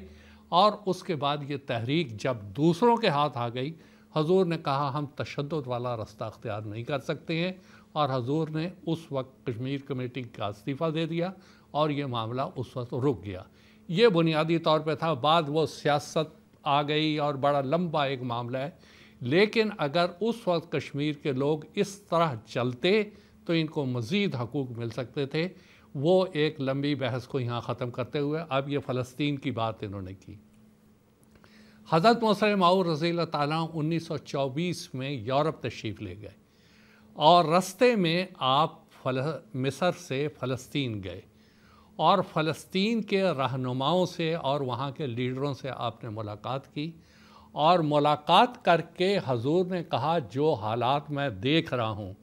और उसके बाद ये तहरीक जब दूसरों के हाथ आ गई, हजूर ने कहा, हम तशद वाला रास्ता अख्तियार नहीं कर सकते हैं। और हजूर ने उस वक्त कश्मीर कमेटी का इस्तीफ़ा दे दिया और ये मामला उस वक्त रुक गया। ये बुनियादी तौर पे था, बाद वो सियासत आ गई और बड़ा लंबा एक मामला है। लेकिन अगर उस वक्त कश्मीर के लोग इस तरह चलते तो इनको मज़ीद हकूक़ मिल सकते थे। वो एक लंबी बहस को यहाँ ख़त्म करते हुए, अब ये फ़लस्तीन की बात इन्होंने की। हज़रत मौसम माऊर रज़ी चौबीस में यूरोप तशरीफ़ ले गए और रस्ते में आप मिस्र से फ़लस्तीन गए। और फ़लस्तीन के रहनुमाओं से और वहाँ के लीडरों से आपने मुलाकात की। और मुलाकात करके हजूर ने कहा, जो हालात मैं देख रहा हूँ,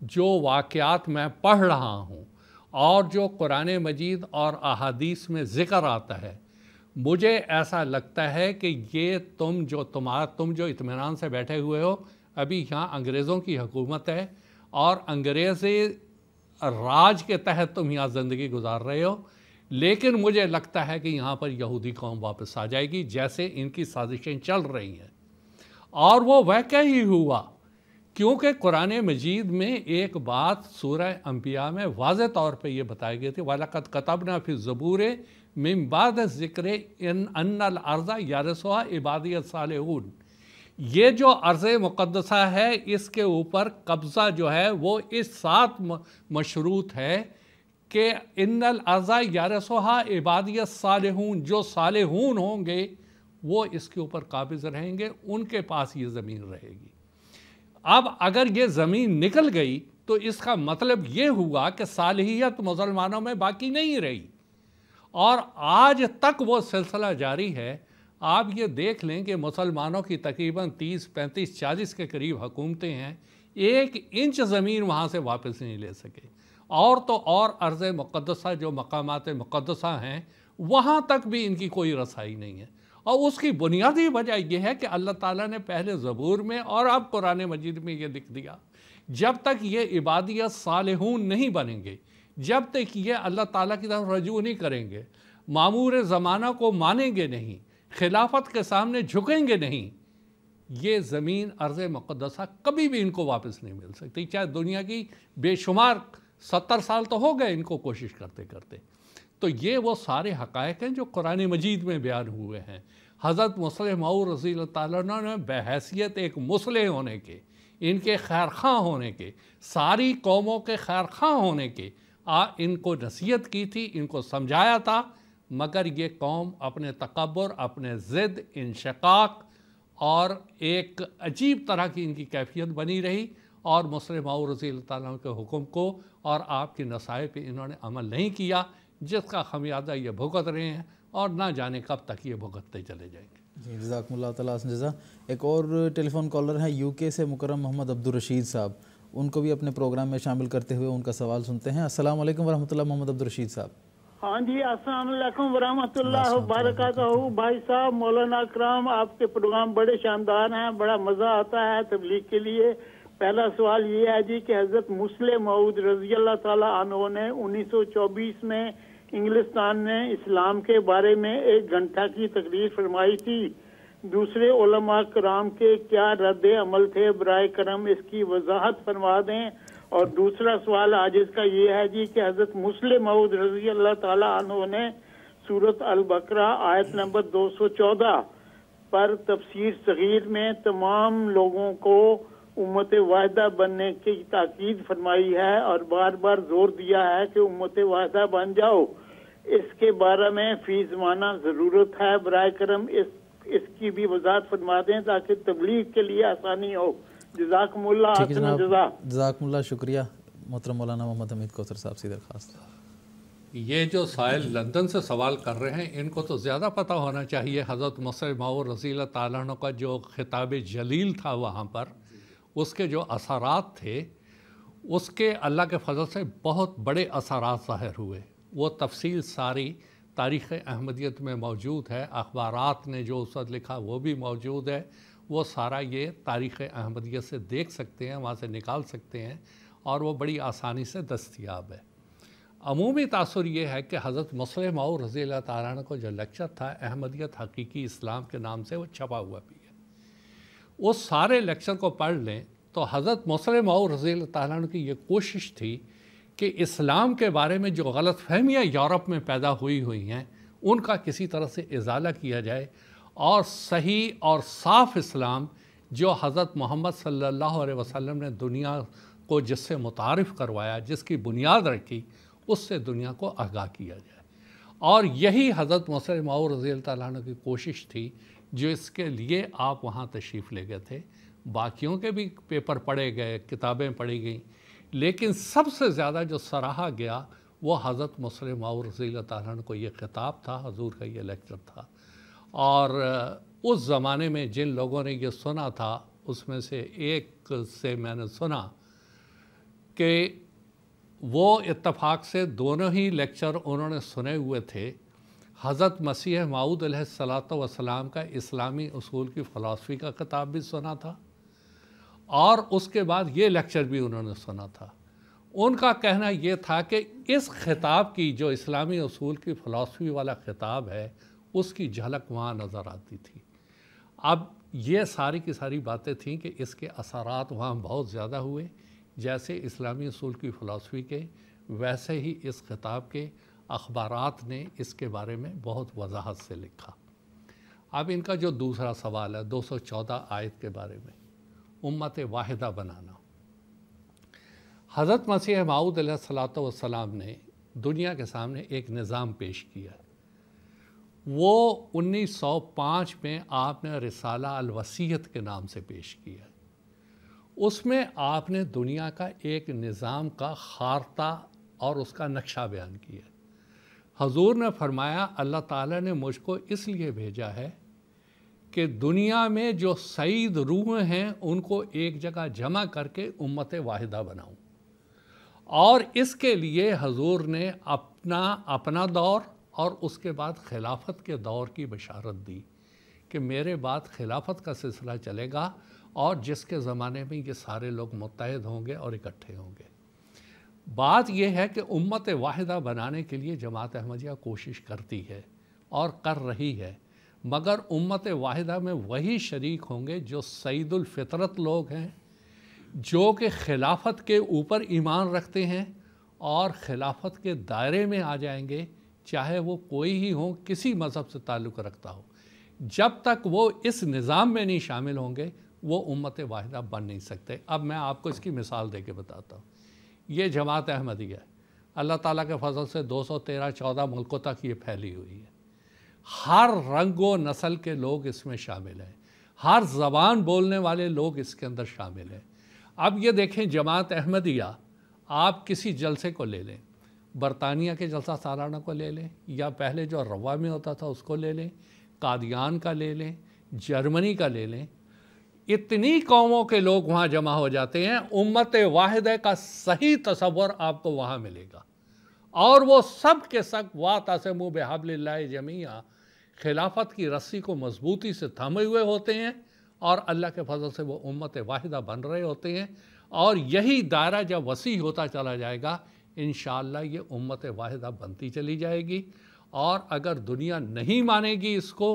जो वाक़ात मैं पढ़ रहा हूँ, और जो कुरान मजीद और अहादीस में ज़िक्र आता है, मुझे ऐसा लगता है कि ये तुम जो तुम्हारा तुम जो इतमान से बैठे हुए हो, अभी यहाँ अंग्रेज़ों की हुकूमत है और अंग्रेज़ी राज के तहत तुम यहाँ ज़िंदगी गुजार रहे हो, लेकिन मुझे लगता है कि यहाँ पर यहूदी कौम वापस आ जाएगी, जैसे इनकी साजिशें चल रही हैं। और वो वाक़ ही हुआ? क्योंकि कुरान मजीद में एक बात सूरह अम्बिया में वाज तौर पर यह बताई गई थी वालकत कतबना फिर ज़बूर मिमबाद ज़िक्र इन अन्नल अर्ज़ा यारसोहा इबादियत सालहून। ये जो अर्ज़ मुक़दसा है, इसके ऊपर कब्ज़ा जो है, वो इस साथ मशरूत है कि इन्नल अर्ज़ा यारसोहा इबादियत सालहून, जो सालहून होंगे, वो इसके ऊपर काबिज रहेंगे, उनके पास ये ज़मीन रहेगी। अब अगर ये ज़मीन निकल गई तो इसका मतलब ये हुआ कि सालहियत मुसलमानों में बाकी नहीं रही। और आज तक वो सिलसिला जारी है आप ये देख लें कि मुसलमानों की तकरीबन 30, 35, 40 के करीब हुकूमतें हैं एक इंच ज़मीन वहाँ से वापस नहीं ले सके। और तो और अर्ज़ मुक़दसा जो मकाम मुक़दसा हैं वहाँ तक भी इनकी कोई रसाई नहीं है। और उसकी बुनियादी वजह यह है कि अल्लाह ताला ने पहले ज़बूर में और अब कुरान मजीद में ये लिख दिया जब तक ये इबादियत सालहून नहीं बनेंगे जब तक ये अल्लाह ताला की तरफ़ रजू नहीं करेंगे मामूर ज़माना को मानेंगे नहीं खिलाफत के सामने झुकेंगे नहीं, ये ज़मीन अर्ज़ मुक़दसा कभी भी इनको वापस नहीं मिल सकती। चाहे दुनिया की बेशुमार सत्तर साल तो हो गए इनको कोशिश करते करते। तो ये वो सारे हक़ हैं जो कुरान मजीद में बयान हुए हैं। हज़रत मुसलम रज़ी ने बहसीत एक मुसलह होने के, इनके खैर खां होने के, सारी कौमों के खैर खां होने के, आ इनको नसीहत की थी, इनको समझाया था मगर ये कौम अपने तकबर अपने ज़िद, इनशकाक और एक अजीब तरह की इनकी कैफियत बनी रही और मुसलम रज़ी के हुक्म को और आपके नसाए पे इन्होंने अमल नहीं किया, जिसका खमियाजा ये भुगत रहे हैं और ना जाने कब तक ये भुगतते चले जाएँगे। जी जजाकमल्ला एक और टेलीफोन कॉलर हैं यूके से मुकरम मोहम्मद अब्दुल रशीद साहब। उनको भी अपने प्रोग्राम में शामिल करते हुए उनका सवाल सुनते हैं। असल वरहमतुल्लाह मोहम्मद अब्दुल रशीद साहब। हाँ जी अस्सलाम वालेकुम वरहमतुल्लाह वबरकातुहू। भाई साहब मौलाना कराम आपके प्रोग्राम बड़े शानदार हैं बड़ा मज़ा आता है तबलीग के लिए। पहला सवाल ये है जी कि हज़रत मुस्लिम मऊद रज़ी अल्लाह ताला ने 1924 में इंग्लिस्तान में इस्लाम के बारे में एक घंटा की तकरीर फरमाई थी। दूसरे कराम के क्या रद्द अमल थे? बर करम इसकी वजाहत फरमा दें। और दूसरा सवाल आज इसका ये है जी कि हज़रत मुस्लिम मऊद रज़ी अल्लाह तला ने सूरत अल बकरा आयत नंबर 214 पर तफसीर सगीर में तमाम लोगों को उम्मत वाहदा बनने की ताकीद फरमाई है और बार बार ज़ोर दिया है कि उम्मत वाहदा बन जाओ। इसके बारे में फ़ीस माना ज़रूरत है। बर करम इस, इसकी भी वजाहत फरमा दें ताकि तबलीग के लिए आसानी हो। जजाकमुल्ला जजाकमुल्ला शुक्रिया। मोहतरम मौलाना मोहम्मद हमीद कौसर साहब से दरखास्त ये जो साहिल लंदन से सवाल कर रहे हैं इनको तो ज़्यादा पता होना चाहिए। हज़रत मसर माओ रज़ी तालन का जो ख़िताब जलील था वहाँ पर उसके जो असरात थे उसके अल्लाह के फजल से बहुत बड़े असरात ज़ाहिर हुए। वो तफसील सारी तारीख़ अहमदियत में मौजूद है। अखबार ने जो उस वक्त लिखा वो भी मौजूद है। वो सारा ये तारीख़ अहमदियत से देख सकते हैं, वहाँ से निकाल सकते हैं और वो बड़ी आसानी से दस्तियाब है। अमूमी तासर ये है कि हज़रत मुसलम और रज़ी तारा को जो लेक्चर था, अहमदियत हकीकी इस्लाम के नाम से वो छपा हुआ भी है। उस सारे लेक्चर को पढ़ लें तो हज़रत मुसलम और रज़ी तारा की ये कोशिश थी कि इस्लाम के बारे में जो गलत फहमियाँ यूरोप में पैदा हुई हुई हैं, उनका किसी तरह से इजाला किया जाए और सही और साफ़ इस्लाम जो हज़रत मोहम्मद सल्लल्लाहु अलैहि वसल्लम ने दुनिया को जिससे मुतारफ़ करवाया, जिसकी बुनियाद रखी, उससे दुनिया को आगाह किया जाए। और यही हज़रत मसलम रज़ी तु की कोशिश थी, जो इसके लिए आप वहाँ तशरीफ़ ले गए थे। बाकियों के भी पेपर पढ़े गए, किताबें पढ़ी गई। लेकिन सबसे ज़्यादा जो सराहा गया, वो हज़रत मुसलम रज़ी तन को ये ख़िताब था, हजूर का ये लेक्चर था। और उस ज़माने में जिन लोगों ने ये सुना था, उसमें से एक से मैंने सुना कि वो इत्तफाक से दोनों ही लेक्चर उन्होंने सुने हुए थे। हज़रत मसीह माऊद वसलाम का इस्लामी असूल की फ़लासफ़ी का किताब भी सुना था और उसके बाद ये लेक्चर भी उन्होंने सुना था। उनका कहना ये था कि इस ख़िताब की जो इस्लामी असूल की फ़लासफ़ी वाला ख़िताब है उसकी झलक वहाँ नज़र आती थी। अब ये सारी की सारी बातें थीं कि इसके असरात वहाँ बहुत ज़्यादा हुए, जैसे इस्लामी असूल की फ़िलासफ़ी के, वैसे ही इस खिताब के अखबारात ने इसके बारे में बहुत वजाहत से लिखा। अब इनका जो दूसरा सवाल है 214 आयत के बारे में, उम्मत वाहिदा बनाना। हज़रत मसीह माऊद सलाम ने दुनिया के सामने एक निज़ाम पेश किया। वो 1905 में आपने रिसाला अलवसीयत के नाम से पेश किया उसमें आपने दुनिया का एक निज़ाम का खारता और उसका नक्शा बयान किया हजूर ने फरमाया, अल्लाह ताला ने मुझको इसलिए भेजा है कि दुनिया में जो सईद रूह हैं, उनको एक जगह जमा करके उम्मत वाहिदा बनाऊँ। और इसके लिए हजूर ने अपना अपना दौर और उसके बाद खिलाफत के दौर की बशारत दी कि मेरे बाद खिलाफत का सिलसिला चलेगा और जिसके ज़माने में ये सारे लोग मुतहद होंगे और इकट्ठे होंगे। बात यह है कि उम्मत वाहिदा बनाने के लिए जमात अहमदिया कोशिश करती है और कर रही है, मगर उम्मत वाहिदा में वही शरीक होंगे जो सईदुलफ़ितरत लोग हैं, जो कि खिलाफत के ऊपर ईमान रखते हैं और खिलाफत के दायरे में आ जाएँगे चाहे वो कोई ही हो, किसी मज़हब से ताल्लुक़ रखता हो, जब तक वो इस निज़ाम में नहीं शामिल होंगे, वो उम्मत वाहिदा बन नहीं सकते। अब मैं आपको इसकी मिसाल दे के बताता हूँ। ये जमात अहमदिया, अल्लाह ताला के फजल से 213 14 मुल्कों तक ये फैली हुई है। हर रंग व नस्ल के लोग इसमें शामिल हैं। हर ज़बान बोलने वाले लोग इसके अंदर शामिल हैं। अब ये देखें जमात अहमदिया, आप किसी जलसे को ले लें। बरतानिया के जलसा सालाना को ले लें, या पहले जो रवा में होता था उसको ले लें, कादियान का ले लें, जर्मनी का ले लें। इतनी कौमों के लोग वहाँ जमा हो जाते हैं, उम्मत वाहिद का सही तस्वर आपको वहाँ मिलेगा। और वो सब के सब वाह तसम बेहबल जमिया, खिलाफत की रस्सी को मजबूती से थामे हुए होते हैं, और अल्लाह के फजल से वो उम्मत वाहिदा बन रहे होते हैं, और यही दायरा जब वसी होता चला जाएगा इन ये उम्मत वाहिदा बनती चली जाएगी। और अगर दुनिया नहीं मानेगी इसको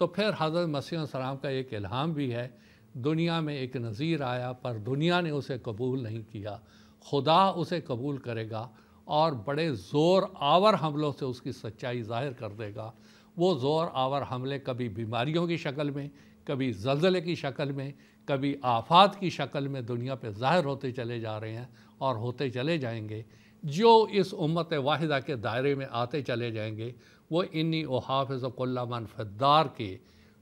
तो फिर हज़रत मसीह सलाम का एक इल्हाम भी है। दुनिया में एक नज़ीर आया, पर दुनिया ने उसे कबूल नहीं किया। खुदा उसे कबूल करेगा और बड़े ज़ोर आवर हमलों से उसकी सच्चाई ज़ाहिर कर देगा। वो ज़ोर आवर हमले कभी बीमारियों की शक्ल में, कभी जलजले की शक्ल में, कभी आफात की शक्ल में दुनिया पे ज़ाहिर होते चले जा रहे हैं और होते चले जाएँगे। जो इस उम्मत वाहिदा के दायरे में आते चले जाएँगे, वो इन्नी ओ हाफ़िज़ुल्लामान फद्दार के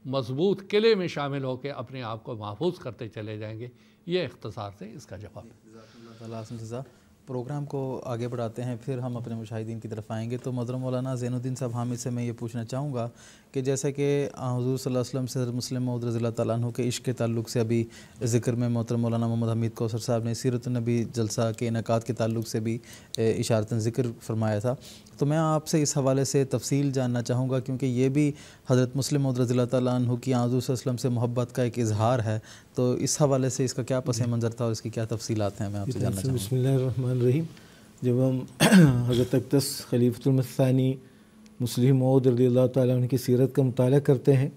मज़बूत किले में शामिल होकर अपने आप को महफूज करते चले जाएँगे। ये अख्तसार से इसका जवाब है। प्रोग्राम को आगे बढ़ाते हैं, फिर हम अपने मुशाहिदीन की तरफ़ आएँगे। तो मदरम मौलाना जैनुद्दीन साहब हामिद से मैं ये पूछना चाहूँगा कि जैसे कि हजूर वसल्लम से मुस्लिम रज़ी तु के इश्क के ताल्लुक से अभी ज़िक्र में मोहतरम मौलाना मोहम्मद हमीद कौसर साहब ने सीरत नबी जलसा के इनका के ताल्लुक से भी इशारतन ज़िक्र फरमाया था। तो मैं आपसे इस हवाले से तफसील जानना चाहूँगा क्योंकि ये भी हज़रत मुस्लिम रज़ी तु की वसल्लम से मोहब्बत का एक इजहार है। तो इस हवाले से इसका क्या पस मंज़र था और इसकी क्या तफसीलात हैं मैं आपसे जानना चाहूँगा। जब हम हज़रत अक्तस खलीफ़ुलमसानी मुस्लिम मौद रदी की सीरत का मताल करते हैं।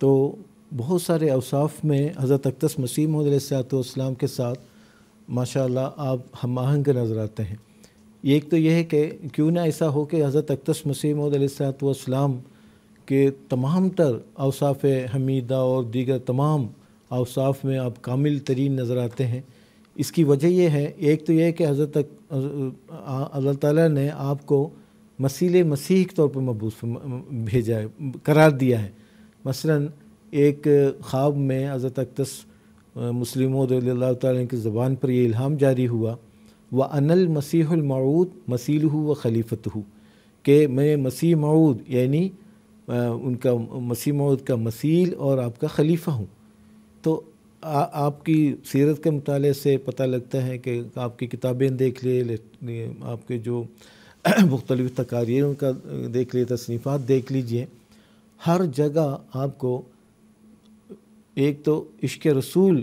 तो बहुत सारे अवसाफ़ में हज़रत अक्तस मसीम के साथ माशा आप हम आहंग नज़र आते हैं। एक तो यह है कि क्यों ना ऐसा हो कि हज़रत अक्तस मसीम के तमाम तर अवसाफ़ हमीदा और दीगर तमाम अवसाफ़ में आप कामिल तरीन नज़र आते हैं। इसकी वजह यह है, एक तो यह है कि हज़रत अल्लाह ताला ने आपको मसील मसीह के तौर पर मबूस भेजा है करार दिया है। मसलन एक ख्वाब में हज़रत अक्तस मुस्लिम की ज़बान पर यह इल्हाम जारी हुआ व अनल मसीहमऊद मसील व खलीफत हूँ कि मैं मसीह मऊद यानी उनका मसीह मऊद का मसील और आपका खलीफा हूँ। तो आ, आपकी सीरत के मुताले से पता लगता है कि आपकी किताबें देख ले आपके जो मुख्तलिफ़ तकारीरों का देख लिए, तसनीफ़ात देख लीजिए। हर जगह आपको एक तो इश्क रसूल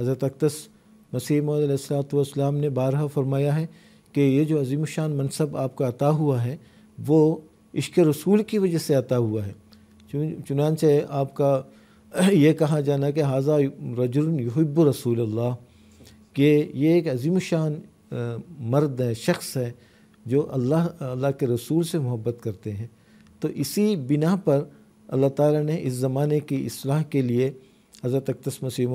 हज़रत अक्तस मसीह ने बारहा फरमाया है कि ये जो अजीम शान मनसब आपको अता हुआ है, वो इश्क रसूल की वजह से अता हुआ है। चुन- चुनांचे आपका ये कहा जाना कि हाजा रजुल युहिब रसूल अल्लाह कि ये एक अजीम शान मर्द है, शख्स है, जो अल्लाह अल्लाह के रसूल से मोहब्बत करते हैं। तो इसी बिना पर अल्लाह ताला ने इस ज़माने की असलाह के लिए हज़रत अक्तस मसीम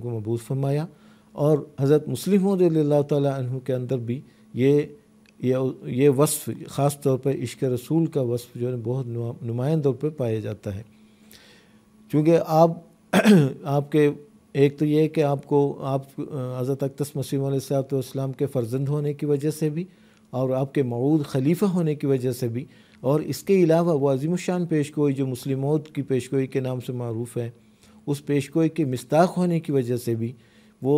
को मबूस फरमाया और हज़रत मुस्लिम तु के अंदर भी ये ये ये वस्फ़, ख़ास तौर पर इश्क रसूल का वस्फ़ जो है बहुत नुमाया तौर पर पाया जाता है। चूँकि आप, आपके एक तो ये कि आपको, आप हज़रत अक्तस मसीम सलाम के फ़र्जंद होने की वजह से भी और आपके मऊद खलीफा होने की वजह से भी और इसके अलावा वो अजीम शान पेश गोई जो मुस्लिमों की पेश गोई के नाम से मरूफ़ है, उस पेश गोई के मस्ताक होने की वजह से भी वो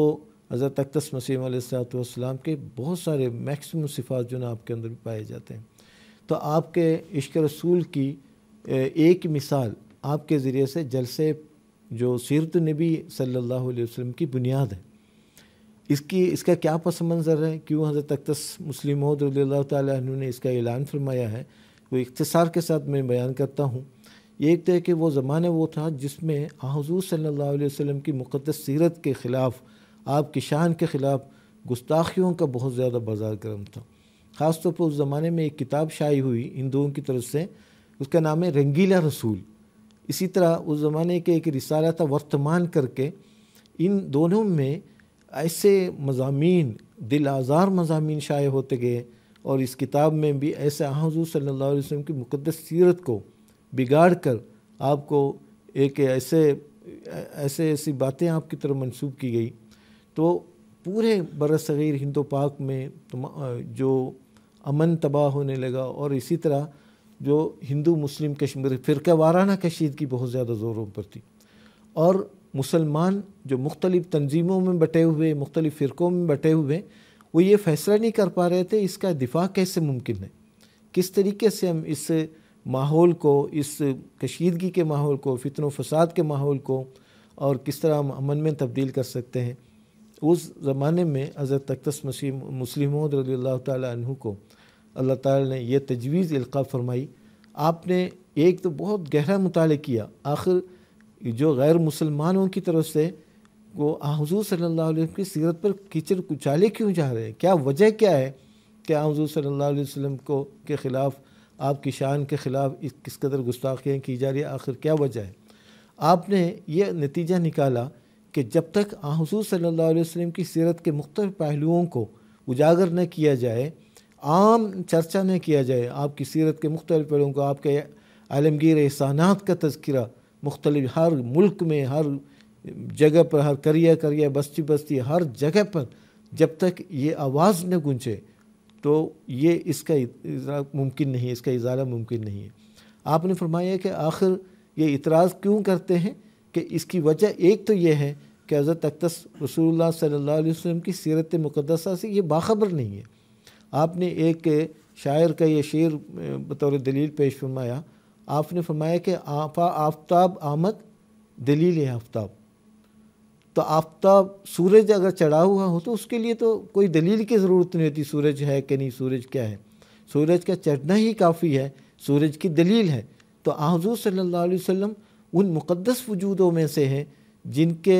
हज़रत अक्तस मसीम सलाम के बहुत सारे मैक्सिमम सिफात जो ना आपके अंदर पाए जाते हैं। तो आपके इश्क रसूल की एक मिसाल आपके ज़रिए से जलसे जो सीरत नबी सल्लल्लाहु अलैहि वसल्लम की बुनियाद है। इसकी, इसका क्या पस मंज़र है? क्यों हज़रत अक्तस मुस्लिम तु ने इसका ऐलान फरमाया है। वो इख्तसार के साथ मैं बयान करता हूँ। एक तो है कि वो ज़माना वो था जिसमें हजूर सल्ला वसल्लम की मुक़दस सीरत के ख़िलाफ़, आपकी शान के ख़िलाफ़ गुस्ताखियों का बहुत ज़्यादा बाज़ार गर्म था। ख़ास तौर पर उस ज़माने में एक किताब शाई हुई हिंदुओं की तरफ़ से। उसका नाम है रंगीला रसूल। इसी तरह उस ज़माने के एक रिसाला था वर्तमान करके। इन दोनों में ऐसे मजामी दिल आज़ार मजामी शाये होते गए और इस किताब में भी ऐसे हजूर सल्लल्लाहु वसम की मुक़दस सीरत को बिगाड़ कर आपको एक ऐसे ऐसे ऐसी बातें आपकी तरफ़ मंसूब की गई। तो पूरे बर सग़ीर हिंदो पाक में जो अमन तबाह होने लगा और इसी तरह जो हिंदू, मुस्लिम, कश्मीर, फ़िरका वाराना कशीदगी बहुत ज़्यादा ज़ोरों पर थी। और मुसलमान जो मुख्तलिफ़ तंजीमों में बटे हुए, मुख्तलिफ़ फ़िरक़ों में बटे हुए, वो ये फ़ैसला नहीं कर पा रहे थे, इसका दिफा कैसे मुमकिन है? किस तरीके से हम इस माहौल को, इस कशीदगी के माहौल को, फितन फसाद के माहौल को और किस तरह हम अमन में तब्दील कर सकते हैं? उस ज़माने में हज़रत तख्तस मसीम मुस्लिम रज़ी तु को अल्लाह ताला ने यह तजवीज़ इल्का फरमाई, आपने एक तो बहुत गहरा मुताल किया, आखिर जो गैर मुसलमानों की तरफ़ से वो हजूर सल्लल्लाहु अलैहि वसल्लम की सीरत पर कीचड़ कुचाले क्यों जा रहे हैं? क्या वजह क्या है कि हजूर सल्लल्लाहु अलैहि वसल्लम को, के ख़िलाफ़, आपकी शान के ख़िलाफ़ किस कदर गुस्ताखियाँ की जा रही है? आखिर क्या वजह है? आपने ये नतीजा निकाला कि जब तक हजूर सल्लल्लाहु अलैहि वसल्लम की सीरत के मुख्त पहलुओं को उजागर न किया जाए आम चर्चा न किया जाए। आपकी सीरत के मुख्त पहलुओं को आपके आलमगीर एहसानात का तस्करा मुख्तलिफ़ हर मुल्क में, हर जगह पर, हर करिया करिया, बस्ती बस्ती, हर जगह पर जब तक ये आवाज़ न गूंजे तो ये इसका मुमकिन नहीं है, इसका इजारा मुमकिन नहीं है। आपने फरमाया कि आखिर ये इतराज़ क्यों करते हैं कि इसकी वजह एक तो ये है कि हज़रत अक्तस सल्लल्लाहु अलैहि वसल्लम की सीरत मुक़दसा से ये बाखबर नहीं है। आपने एक शायर का ये शेर बतौर दलील पेश फरमाया। आपने फरमाया कि आफा, आफ्ताब, आमद, दलील आफ्ताब। तो आफ्ताब सूरज अगर चढ़ा हुआ हो तो उसके लिए तो कोई दलील की ज़रूरत नहीं होती, सूरज है कि नहीं, सूरज क्या है। सूरज का चढ़ना ही काफ़ी है, सूरज की दलील है। तो सल्लल्लाहु अलैहि वसल्लम उन मुक़दस वजूदों में से हैं जिनके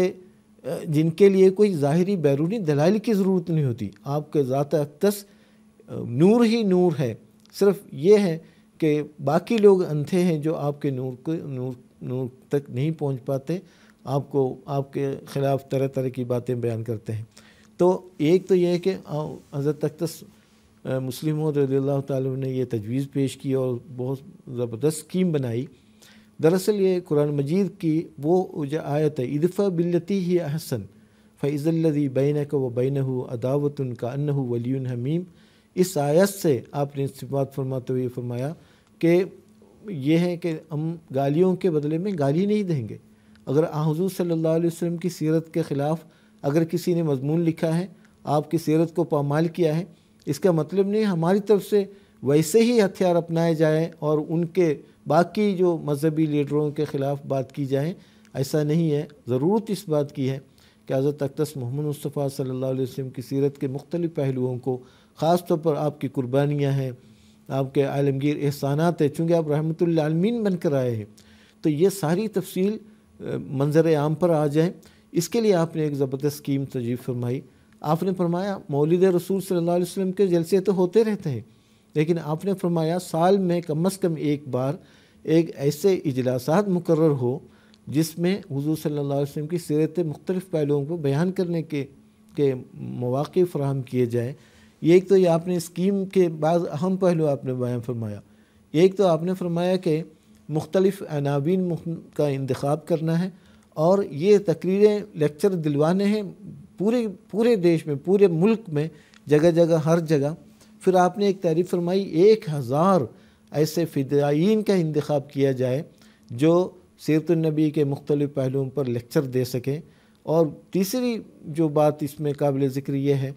जिनके लिए कोई ज़ाहरी बैरूनी दलाइल की ज़रूरत नहीं होती। आपके ज़ात अक्तस नूर ही नूर है। सिर्फ़ ये है कि बाकी लोग अंधे हैं जो आपके नूर को, नूर नूर तक नहीं पहुँच पाते, आपको, आपके ख़िलाफ़ तरह तरह की बातें बयान करते हैं। तो एक तो यह है कि हज़रत अक्तस मुस्लिम रज़ी तु ने यह तजवीज़ पेश की और बहुत ज़बरदस्त स्कीम बनाई। दरअसल ये कुरान मजीद की वो जो आयत है, इदफ़ा बिल्लती ही अहसन फ़ैज़ल्लदी बैन का व बैन अदावत का अन्न वली हमीम इस आयत से आपने इस्तेमाल फरमाते हुए फरमाया कि ये है कि हम गालियों के बदले में गाली नहीं देंगे। अगर हजूर अलैहि वसल्लम की सीरत के ख़िलाफ़ अगर किसी ने मजमून लिखा है, आपकी सीरत को पामाल किया है, इसका मतलब नहीं हमारी तरफ़ से वैसे ही हथियार अपनाए जाएँ और उनके बाकी जो मजहबी लीडरों के ख़िलाफ़ बात की जाए, ऐसा नहीं है। ज़रूरत इस बात की है कि हज़रत अक्तस मोहम्मद मुस्तफ़ा अलैहि वसल्लम की सीरत के मुख्तलिफ़ पहलुओं को ख़ास तौर पर आपकी कुर्बानियाँ हैं, आपके आलमगीर एहसानात है, चूँकि आप रहमतुल्लामीन बन कर आए हैं। तो ये सारी तफसील मंजर आम पर आ जाए। इसके लिए आपने एक ज़बरदस्त स्कीम तजीब फरमाई। आपने फरमाया, मौलद रसूल अलैहि वसल्लम के जलसे तो होते रहते हैं, लेकिन आपने फरमाया, साल में कम अज़ कम एक बार एक ऐसे इजलासात मुकर हो, जिसमें सल्लल्लाहु अलैहि वसल्लम की सीरत मुख्तलिफ़ पहलुओं को बयान करने के के मौाक़े फ़राहम किए जाएँ। एक तो ये आपने स्कीम के बाद अहम पहलू आपने बयान फरमाया। एक तो आपने फरमाया कि मुख्तलिफ़ अनावीन का इंतखब करना है और ये तकरीरें लेक्चर दिलवाने हैं पूरे पूरे देश में, पूरे मुल्क में, जगह जगह, हर जगह। फिर आपने एक तारीफ़ फरमाई, एक हज़ार ऐसे फ़िदाइन का इंतखब किया जाए जो सीरतनबी के मुख्तलिफ़ पहलुओं पर लेक्चर दे सकें। और तीसरी जो बात इसमें काबिल ज़िक्र ये है,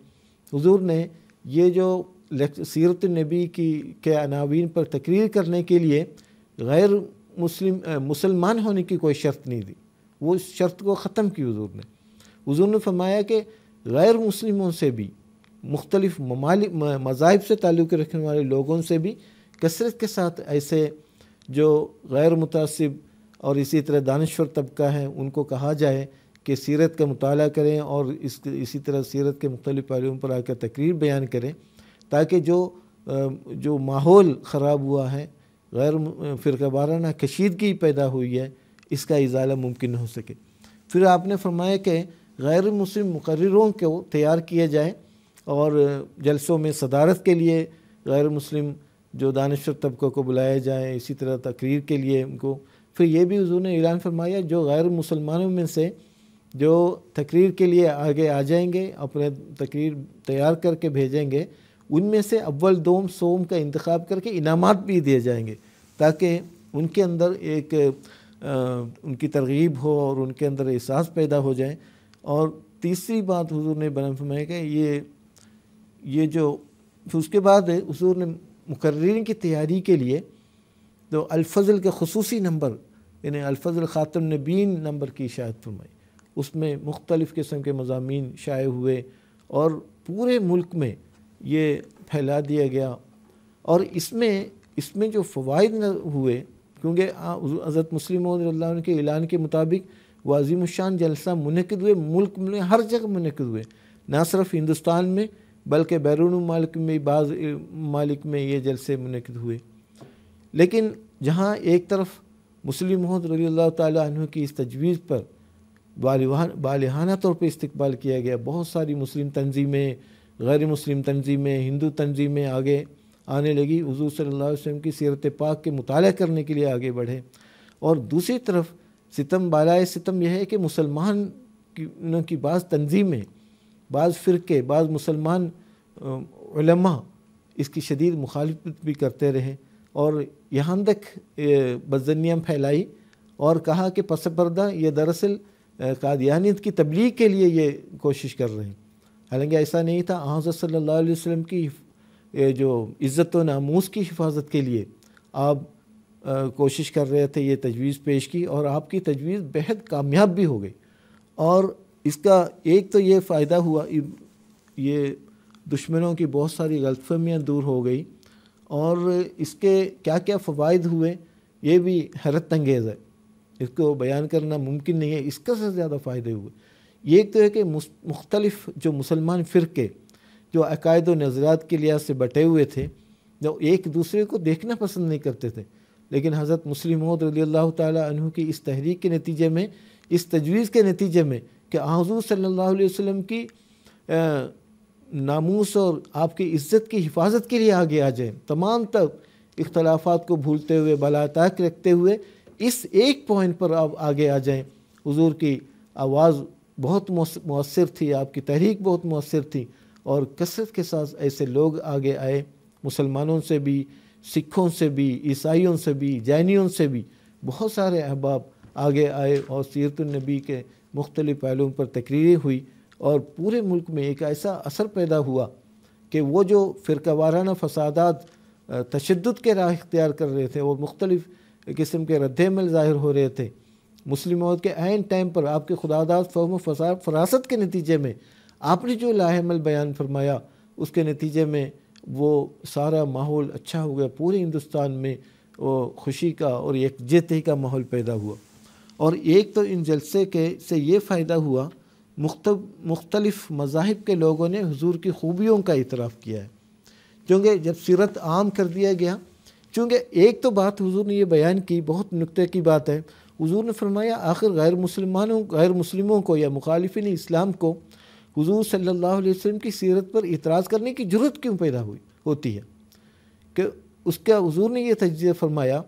हुजूर ने ये जो सीरत नबी की, के अनावीन पर तकरीर करने के लिए गैर मुस्लिम मुसलमान होने की कोई शर्त नहीं दी। वो इस शर्त को ख़त्म की हजूर ने। हजूर ने फरमाया कि गैर मुस्लिमों से भी, मुख्तलिफ़ मज़ाहब से ताल्लुक़ रखने वाले लोगों से भी कसरत के साथ ऐसे जो गैर मुतासिब और इसी तरह दानश्वर तबका है, उनको कहा जाए कि सीरत का मताल करें और इस, इसी तरह सीरत के मुख्तलिफ़ पहलुओं पर आकर तकरीर बयान करें, ताकि जो जो माहौल ख़राब हुआ है, गैर फ़िरका वाराना कशीदगी पैदा हुई है, इसका इजाला मुमकिन हो सके। फिर आपने फरमाया कि गैर मुस्लिम मुकर्रों को तैयार किया जाए और जलसों में सदारत के लिए गैर मुस्लिम जो दानश्वर तबकों को बुलाया जाए, इसी तरह तकरीर के लिए उनको। फिर ये भी हजू ने ऐलान फरमाया, जो गैर मुसलमानों में से जो तकरीर के लिए आगे आ जाएँगे अपने तकरीर तैयार करके भेजेंगे उनमें से अव्वल दोम सोम का इंतखब करके इनामत भी दिए जाएँगे ताकि उनके अंदर एक आ, उनकी तरगीब हो और उनके अंदर एहसास पैदा हो जाए। और तीसरी बात हुजूर ने बयान फरमाया कि ये ये जो उसके बाद हुजूर ने मुकर्रीन की तैयारी के लिए तो अल्फज़ल के खसूसी नंबर यानी अल्फज़ल ख़ातम नबीन नंबर की शायद फरमाई। उसमें मुख्तलिफ़ किस्म के मजामी शाये हुए और पूरे मुल्क में ये फैला दिया गया। और इसमें इसमें जो फ़वाद हुए, क्योंकि हज़रत मुस्लिम के ऐलान के मुताबिक वाजिमशान जलसा मुनद हुए, मुल्क में हर जगह मुनद हुए। ना सिर्फ़ हिंदुस्तान में, बल्कि बैरून मालिक में, बाज़ मालिक में ये जलसे मुनद हुए। लेकिन जहाँ एक तरफ़ मुस्लिम रली अल्लाह तु की इस तजवीज़ पर बालिहाना तौर पर इस्तबाल किया गया। बहुत सारी मुस्लिम तंजीमें गैर मुस्लिम तंजीमें हिंदू तंजीमें आगे आने लगी। हजू सल्ला वसल्लम की सीरत पाक के मुताल करने के लिए आगे बढ़े। और दूसरी तरफ़ सितम बालाए सितम यह है कि मुसलमान की, की बाज़ तंजीमें बाज़ फ़िरके बाज़ मुसलमान इसकी शदीद मुखालफत भी करते रहे। और यहाँ तक बदनियाँ फैलाई और कहा कि पस पर्दा ये दरअसल कादियानियत की तबलीग के लिए ये कोशिश कर रहे हैं। हालाँकि ऐसा नहीं था हज़रत सल्लल्लाहु अलैहि वसल्लम की जो इज़्ज़त नामूस की हिफाजत के लिए आप कोशिश कर रहे थे, ये तजवीज़ पेश की और आपकी तजवीज़ बेहद कामयाब भी हो गई। और इसका एक तो ये फ़ायदा हुआ ये दुश्मनों की बहुत सारी गलतफहमियाँ दूर हो गई और इसके क्या क्या फ़वाद हुए, ये भी हैरत अंगेज़ है। इसको बयान करना मुमकिन नहीं है, इसका से ज़्यादा फ़ायदे हुए। एक तो है कि मुख्तलिफ़ जो मुसलमान फ़िरके, जो अकायद व नज़रात के लिहाज से बटे हुए थे, जो एक दूसरे को देखना पसंद नहीं करते थे, लेकिन हज़रत मुस्लिम रदी अल्लाह की इस तहरीक के नतीजे में, इस तजवीज़ के नतीजे में कि हजूर सल्ला वसम की नामूस और आपकी इज़्ज़त की हिफाजत के लिए आगे आ जाए। तमाम तक इख्तलाफात को भूलते हुए बला ताक रखते हुए इस एक पॉइंट पर आप आगे आ जाएँ। हुजूर की आवाज़ बहुत मौसर थी, आपकी तहरीक बहुत मौसर थी और कसरत के साथ ऐसे लोग आगे आए। मुसलमानों से भी, सिखों से भी, ईसाइयों से भी, जैनियों से भी बहुत सारे अहबाब आगे आए और सीरतुलनबी के मुख्तलिफ़ पहलुओं पर तकरीरें हुई और पूरे मुल्क में एक ऐसा असर पैदा हुआ कि वो जो फ़िरका वाराना फसादात तशद के राह इख्तियार कर रहे थे और मुख्तलिफ़ किस्म के रद्दमल ज़ाहिर हो रहे थे। मुस्लिम मौत के आन टाइम पर आपके खुदादात फ़हम फरासत के नतीजे में आपने जो लाहमल बयान फरमाया, उसके नतीजे में वो सारा माहौल अच्छा हो गया। पूरे हिंदुस्तान में वो खुशी का और यकजहती का माहौल पैदा हुआ। और एक तो इन जलसे के से ये फ़ायदा हुआ मुख्तलिफ़ मज़ाहब के लोगों ने हुजूर की खूबियों का इतराफ़ किया है। क्योंकि जब सीरत आम कर दिया गया चूँकि एक तो बात हुजूर ने ये बयान की, बहुत नुक्ते की बात है। हुजूर ने फरमाया, आखिर गैर मुसलमानों, गैर मुस्लिमों को या मुखालिफिन इस्लाम को हुजूर सल्लल्लाहु अलैहि वसल्लम की सीरत पर इतराज़ करने की ज़रूरत क्यों पैदा हुई, होती है? कि उसका हुजूर ने यह तजिया फरमाया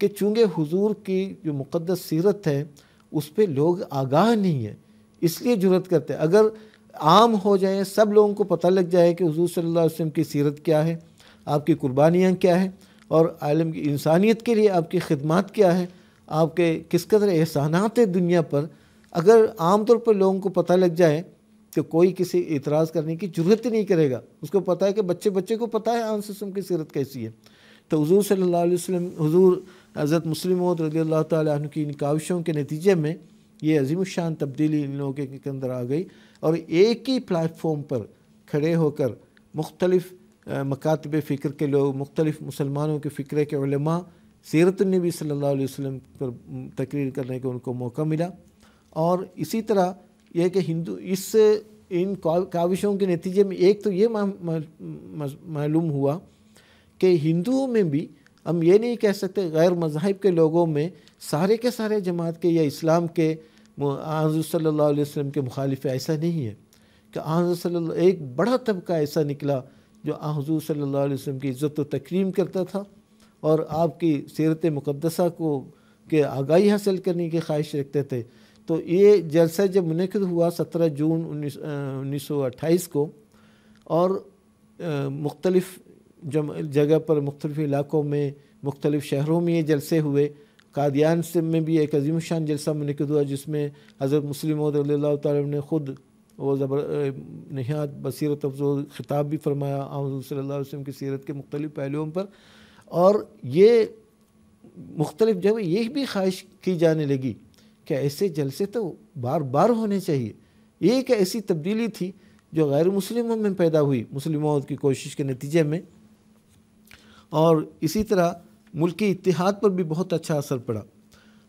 कि चूँकि हुजूर की जो मुक़दस सीरत है, उस पर लोग आगाह नहीं है, इसलिए ज़रूरत करते हैं। अगर आम हो जाए, सब लोगों को पता लग जाए कि हुजूर अलैहि वसल्लम की सीरत क्या है, आपकी कुर्बानियाँ क्या है और आलम की इंसानियत के लिए आपकी खिदमत क्या है? आपके किस कदर एहसानात है दुनिया पर? अगर आम तौर पर लोगों को पता लग जाए तो कोई किसी इतराज़ करने की ज़रूरत ही नहीं करेगा, उसको पता है कि बच्चे बच्चे को पता है आंसम की सीरत कैसी है। तो हजूर सल्ला वसम हजूर हज़रत मुस्लिम रज़ी अल्लाह की इन काविशों के नतीजे में ये अजीम शान तब्दीली इन लोगों के अंदर आ गई और एक ही प्लेटफॉर्म पर खड़े होकर मुख्तलिफ़ मकातब फ़िक्र के लोग, मुख्तलिफ़ मुसलमानों के फ़िक्र के सीरत नबी सल्लल्लाहु अलैहि वसल्लम पर तकरीर करने का उनको मौका मिला। और इसी तरह यह कि हिंदू, इस, इन काविशों के नतीजे में एक तो ये मालूम हुआ कि हिंदुओं में भी हम ये नहीं कह सकते, गैर मज़ाहब के लोगों में सारे के सारे जमात के या इस्लाम के सल्लल्लाहु अलैहि वसल्लम के मुखालिफ ऐसा नहीं है। कि आज़ सल्लल्लाहु, एक बड़ा तबका ऐसा निकला जो सल्लल्लाहु अलैहि वसल्लम की इज़्ज़त तकरीम करता था और आपकी सीरत मुक़दसा को के आगाही हासिल करने की ख्वाहिश रखते थे। तो ये जलसा जब मनद हुआ सत्रह जून उन्नीस उन्नीस सौ अट्ठाईस को और मुख्तलिफ़ जगह पर मुख्तलिफ़ इलाक़ों में, मुख्तलिफ़ शहरों में ये जलसे हुए। कादियान से में भी एक अजीम शान जलसा मनद हुआ जिसमें हज़रत मुस्लिम ने ख़ुद वो ज़बर नहात बसीरत अफजोल ख़िताब भी फरमाया वसल्लम की सीरत के मुख्तलिफ़ पहलुओं पर। और ये मुख्तलिफ़ जगह ये भी ख्वाहिश की जाने लगी कि ऐसे जलसे तो बार बार होने चाहिए। ये एक ऐसी तब्दीली थी जो गैर मुस्लिमों में पैदा हुई, मुस्लिमों की कोशिश के नतीजे में। और इसी तरह मुल्की इतिहाद पर भी बहुत अच्छा असर पड़ा।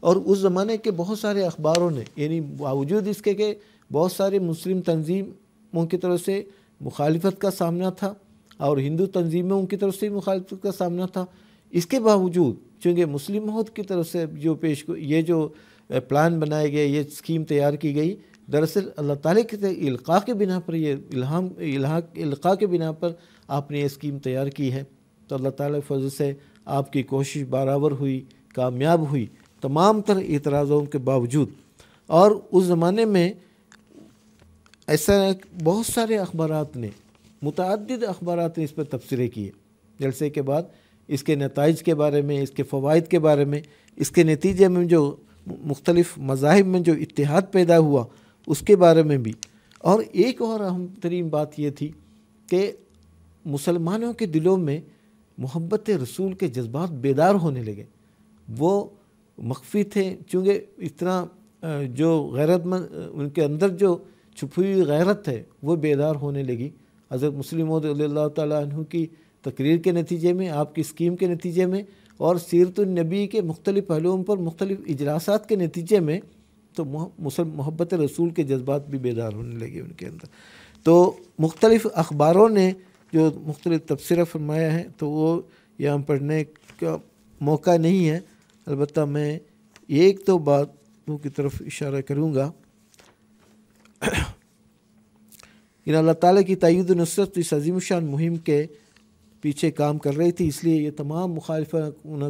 और उस ज़माने के बहुत सारे अखबारों ने, यानी बावजूद इसके के बहुत सारे मुस्लिम तंजीमों की तरफ़ से मुखालफत का सामना था और हिंदू तंजीमों की तरफ़ से मुखालफत का सामना था। इसके बावजूद, चूँकि मुस्लिम महद की तरफ़ से जो पेश ये जो प्लान बनाए गए, ये स्कीम तैयार की गई, दरअसल अल्लाह ताला के इल्का के बिना पर ये इल्हाम इल्का के बिना पर आपने ये स्कीम तैयार की है। तो अल्लाह ताला फजल से आपकी कोशिश बराबर हुई, कामयाब हुई, तमाम तर इतराज़ों के बावजूद। और उस ज़माने में ऐसा बहुत सारे अखबार ने मुतद अखबार ने इस पर तबसरे किए। जलसे के बाद, इसके नतज के बारे में, इसके फ़वाद के बारे में, इसके नतीजे में जो मुख्तलिफ़ मज़ाहब में जो इतिहाद पैदा हुआ, उसके बारे में भी। और एक और अहम तरीन बात यह थी कि मुसलमानों के दिलों में मोहब्बत रसूल के जज्बात बेदार होने लगे। वो मख्फी थे, चूँकि इतना जो गैरतमंद, उनके अंदर जो छुपी हुई गैरत है, वो बेदार होने लगी। हज़रत मुस्लिम तु की तकरीर के नतीजे में, आपकी स्कीम के नतीजे में और सीरतुलनबी के मुख्तलिफ़ पहलुओं पर मुख्तलिफ़ इजलासात के नतीजे में तो मुसल, मोहब्बत रसूल के जज्बात भी बेदार होने लगे उनके अंदर। तो मुख्तलिफ़ अखबारों ने जो मुख्तलिफ़ तबसरा फरमाया है तो वो यहाँ पढ़ने का मौका नहीं है। अलबत् मैं एक तो बातों की तरफ़ इशारा करूँगा। इन अल्लाह ताला की तयद नुसरत इस अजीम शान मुहिम के पीछे काम कर रही थी, इसलिए ये तमाम मुखालफ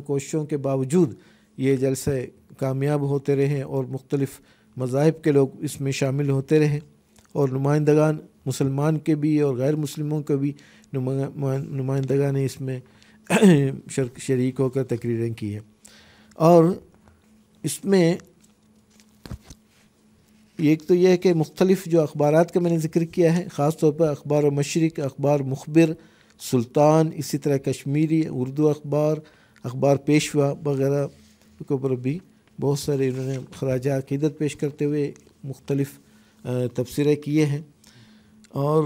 कोशिशों के बावजूद ये जलसे कामयाब होते रहे और मुख्तलफ़ मज़ाहब के लोग इसमें शामिल होते रहे और नुमाइंदगान मुसलमान के भी और गैर मुसलमों के भी नुमाइंदगा ने इसमें शरीक होकर तकरीरें की है। और इसमें एक तो यह है कि मुख्तलिफ़ जो अखबार का मैंने ज़िक्र किया है ख़ास तौर पर अखबार मशरक, अखबार मुखबिर, सुल्तान, इसी तरह कश्मीरी, उर्दू अखबार अखबार पेशवा वगैरह के ऊपर भी बहुत सारे इन्होंने खराज अकीदत पेश करते हुए मुख्तलिफ़ तबसरे किए हैं। और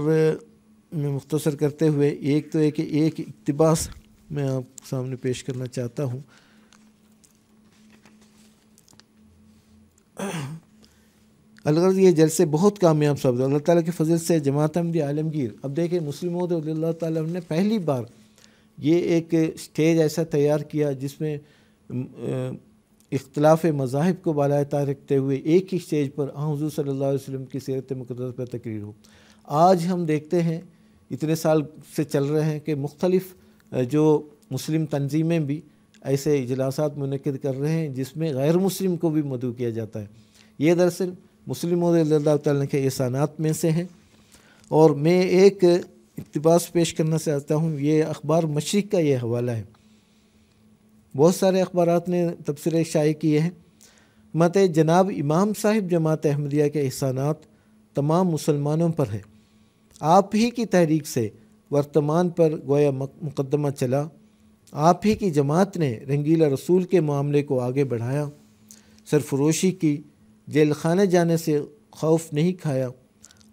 मैं मुख्तसर करते हुए एक तो है कि एक इकतबास मैं आप सामने पेश करना चाहता हूँ। अलगर्ज ये जलसे बहुत कामयाब साबित अल्लाह ताला के फजल से जमात अहमदी आलमगीर। अब देखें, मुस्लिम ताला ने पहली बार ये एक स्टेज ऐसा तैयार किया जिसमें इख्तलाफ मज़ाहब को बालाता रखते हुए एक ही स्टेज पर हजूर सल्ला वसम की सीरत मुकदस पर तकरीर हो। आज हम देखते हैं, इतने साल से चल रहे हैं कि मुख्तलिफ़ जो मुस्लिम तंजीमें भी ऐसे इजलासात मनद कर रहे हैं जिसमें गैर मुस्लिम को भी मदू किया जाता है। ये दरअसल मुस्लिम के एहसानात में से हैं। और मैं एक इकतबास पेश करना चाहता हूँ, ये अखबार मशरक का ये हवाला है। बहुत सारे अखबार ने तबसरे शाये किए हैं। मत जनाब इमाम साहिब जमात अहमदिया के एहसानात तमाम मुसलमानों पर है। आप ही की तहरीक से वर्तमान पर गोया मुकदमा चला। आप ही की जमात ने रंगीला रसूल के मामले को आगे बढ़ाया। सरफरोशी की जेल खाने जाने से खौफ नहीं खाया।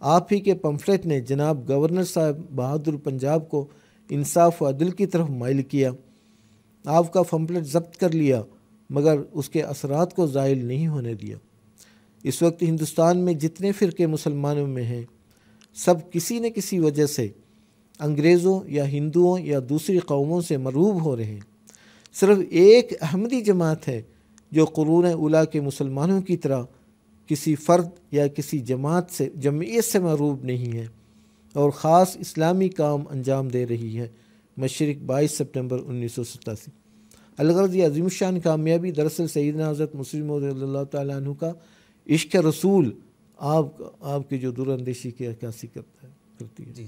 आप ही के पम्फलेट ने जनाब गवर्नर साहब बहादुर पंजाब को इंसाफ व अदल की तरफ़ माइल किया। आपका पम्फलेट जब्त कर लिया, मगर उसके असरात को ज़ायल नहीं होने दिया। इस वक्त हिंदुस्तान में जितने फ़िरके मुसलमानों में हैं, सब किसी न किसी वजह से अंग्रेज़ों या हिंदुओं या दूसरी कौमों से मरूब हो रहे हैं। सिर्फ़ एक अहमदी जमात है जो क़रून उला के मुसलमानों की तरह किसी फ़र्द या किसी जमात से, जमीयत से मरूब नहीं है और ख़ास इस्लामी काम अंजाम दे रही है। मशरक बाईस सितंबर उन्नीस सौ सतासी। अलगर्ज ये अजीमशान कामयाबी दरअसल सईदना हज़रत मुस्लिम तु का इश्क रसूल आप, आपकी जो दूरअंदेशी की अक्सी करता है, करती है। जी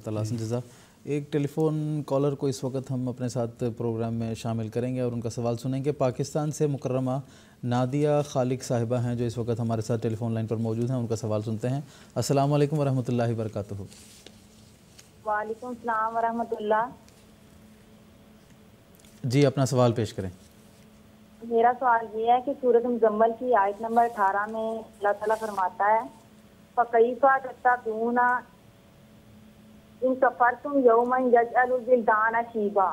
तला एक टेलीफोन कॉलर को इस वक्त हम अपने साथ प्रोग्राम में शामिल करेंगे और उनका सवाल सुनेंगे। पाकिस्तान से मुकरमा नादिया खालिक साहिबा हैं जो इस वक्त हमारे साथ टेलीफोन लाइन पर मौजूद हैं उनका सवाल सुनते हैं। अस्सलाम वालेकुम वरहमतुल्लाहि वरकatuh वालेकुम सलाम वरहमतुल्लाह। जी अपना सवाल पेश करें। मेरा सवाल ये है कि सूरत मुजम्मल की आयत नंबर 18 में अल्लाह ताला फरमाता है इन सफ़र तुम यौमन शीबा।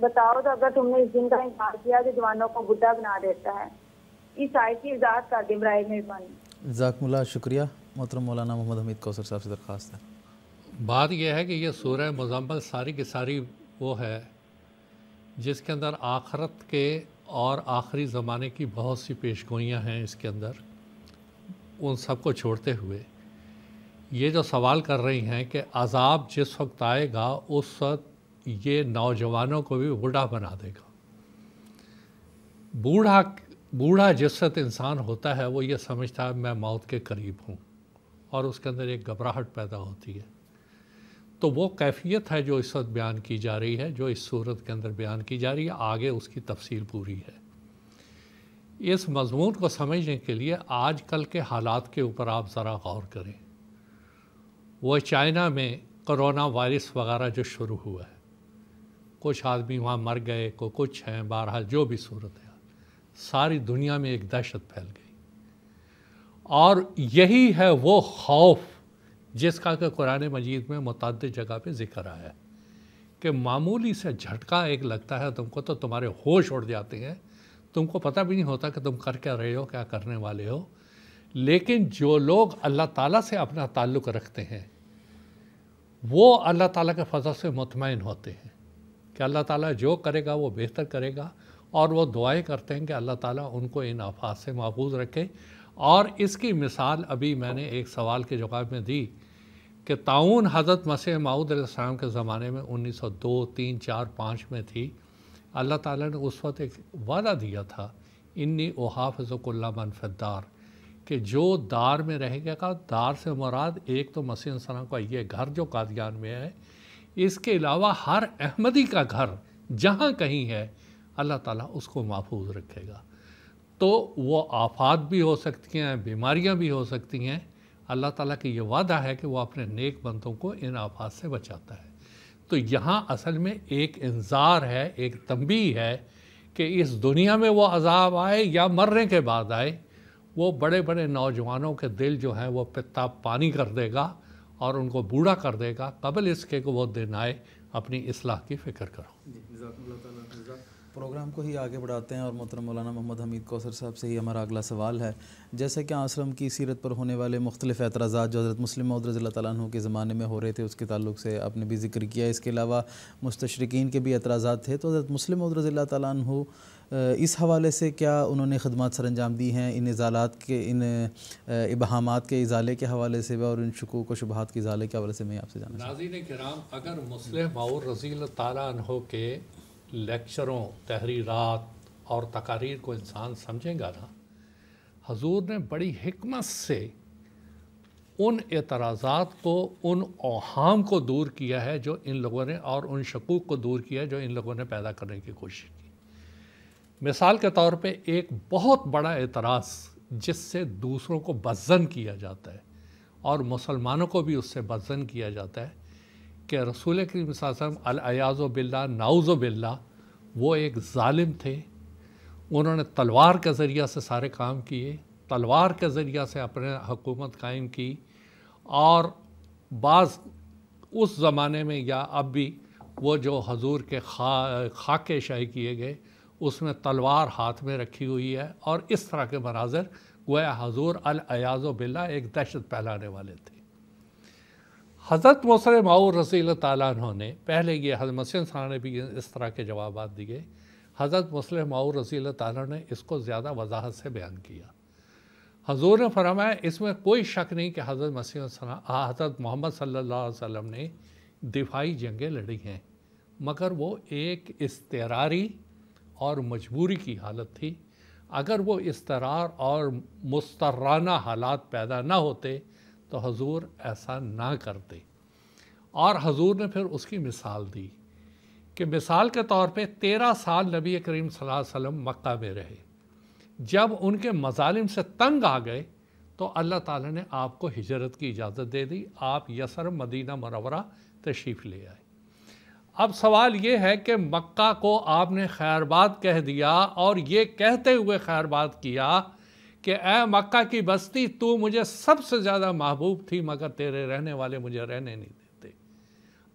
बताओ तो अगर तुमने इस दिन का इनकार किया जो जवानों को बुढ़ा बना देता है। इस आयत की इजाज़त कर दी मेहरबानी जजाकमुल्ला शुक्रिया। मोहतरम मौलाना मोहम्मद हमीद कौसर साहब से दरख्वास्त है। बात यह है कि ये सूरह मुजम्मल सारी की सारी वो है जिसके अंदर आखरत के और आखिरी ज़माने की बहुत सी पेशगोइयाँ हैं इसके अंदर उन सबको छोड़ते हुए। ये जो सवाल कर रही हैं कि अजाब जिस वक्त आएगा उस वक्त ये नौजवानों को भी बूढ़ा बना देगा। बूढ़ा बूढ़ा जिस वक्त इंसान होता है, वो ये समझता है, मैं मौत के करीब हूँ और उसके अंदर एक घबराहट पैदा होती है। तो वो कैफियत है जो इस वक्त बयान की जा रही है, जो इस सूरत के अंदर बयान की जा रही है, आगे उसकी तफसील पूरी है। इस मजमून को समझने के लिए आज कल के हालात के ऊपर आप ज़रा गौर करें। वो चाइना में करोना वायरस वगैरह जो शुरू हुआ है, कुछ आदमी वहाँ मर गए, को कुछ हैं, बहरहाल जो भी सूरत है। सारी दुनिया में एक दहशत फैल गई। और यही है वो खौफ जिसका कि कुरान मजीद में मुतद जगह पे ज़िक्र आया है कि मामूली से झटका एक लगता है, तुमको तो तुम्हारे होश उड़ जाते हैं। तुमको पता भी नहीं होता कि तुम कर क्या रहे हो, क्या करने वाले हो। लेकिन जो लोग अल्लाह ताला से अपना ताल्लुक़ रखते हैं, वो अल्लाह ताला के फजल से मुतमिन होते हैं। कि अल्लाह ताला जो करेगा, वो बेहतर करेगा। और वो दुआएँ करते हैं कि अल्लाह ताला उनको इन आफात से महफूज रखे। और इसकी मिसाल अभी मैंने एक सवाल के जवाब में दी कि ताउन हज़रत मसीह माऊद के ज़माने में 1902 तीन, चार, पाँच में थी। अल्लाह ताला ने उस वक्त एक वादा दिया था, इन्नी ओहाफ़ुल्ला मनफदार कि जो दार में रहेगा का दार से मुराद एक तो मसीह सलाम का ये घर जो कादियान में है, इसके अलावा हर अहमदी का घर जहाँ कहीं है अल्लाह ताला उसको महफूज रखेगा। तो वो आफात भी हो सकती हैं, बीमारियाँ भी हो सकती हैं। अल्लाह ताला की ये वादा है कि वो अपने नेक बंदों को इन आफात से बचाता है। तो यहाँ असल में एक इंजार है, एक तंबी है कि इस दुनिया में वो अजाब आए या मरने के बाद आए, वो बड़े बड़े नौजवानों के दिल जो हैं वो पिता पानी कर देगा और उनको बूढ़ा कर देगा। कबल इसके को वो दिन आए, अपनी असलाह की फ़िक्र करो। प्रोग्राम को ही आगे बढ़ाते हैं और मोहतरम मौलाना मोहम्मद हमीद कौसर साहब से ही हमारा अगला सवाल है। जैसे कि आश्रम की सीरत पर होने वाले मुख्तलिफ़ एतराज़ा जो हज़रत मुस्लिम रज़ी तु के ज़माने में हो रहे थे, उसके ताल्लुक से आपने भी ज़िक्र किया। इसके अलावा मुस्तशरकिन के भी एतराज़ा थे तो हज़रत मुस्लिम रज़ी तु इस हवाले से क्या उन्होंने खदमात सर अंजाम दी हैं? इन इजालात के, इन इबहमात के इजाले के हवाले से और इन शकूक व शुबहत के इजाले के हवाले से मैं आपसे जानना नाजीन कराम अगर मुस्लिम मऊर रज़ी तु के लेक्चरों तहरीरात और तकारीर को इंसान समझेगा ना? हजूर ने बड़ी हमत से उन एतराज़ात को, उन ओहाम को दूर किया है जो इन लोगों ने और उन शकूक को दूर किया है जो इन लोगों ने पैदा करने की कोशिश की। मिसाल के तौर पे एक बहुत बड़ा एतराज़ जिससे दूसरों को बजन किया जाता है और मुसलमानों को भी उससे बजन किया जाता है कि रसूल करीम अयाज़ बिल्ला नाउज़ बिल्ला वो एक ालिम थे। उन्होंने तलवार के ज़रिया से सारे काम किए, तलवार के ज़रिया से अपने हुकूमत कायम की और बाज़ उस ज़माने में या अब भी वो जो हजूर के खा, खाके शाही किए गए उसमें तलवार हाथ में रखी हुई है और इस तरह के मनाजर गोया हजूर अल बिल्ला एक दहशत फैलाने वाले थे। हज़रत मौसर माऊर रसी तु ने पहले ये हज़रत मसीह ने भी इस तरह के जवाब दिए। हज़रत मुस्लिम माऊ रसी तु ने इसको ज़्यादा वजाहत से बयान किया। हजूर ने फरमाया, इसमें कोई शक नहीं कि हज़रत मसीह हज़रत मोहम्मद सल्ला वसल्लम ने दिफाई जंगें लड़ी हैं, मगर वो एक इसतरारी और मजबूरी की हालत थी। अगर वो इसतरार और मुस्तराना हालात पैदा ना होते तो हजूर ऐसा ना करते और हजूर ने फिर उसकी मिसाल दी कि मिसाल के तौर पे तेरह साल नबी करीम वसल्लम मक्का में रहे। जब उनके मजालिम से तंग आ गए तो अल्लाह ताला ने आपको हिजरत की इजाज़त दे दी। आप यसर मदीना मनवरा तशरीफ़ ले आए। अब सवाल ये है कि मक्का को आपने खैरबाद कह दिया और ये कहते हुए खैरबाद किया कि ए मक्का की बस्ती, तू मुझे सबसे ज़्यादा महबूब थी, मगर तेरे रहने वाले मुझे रहने नहीं देते।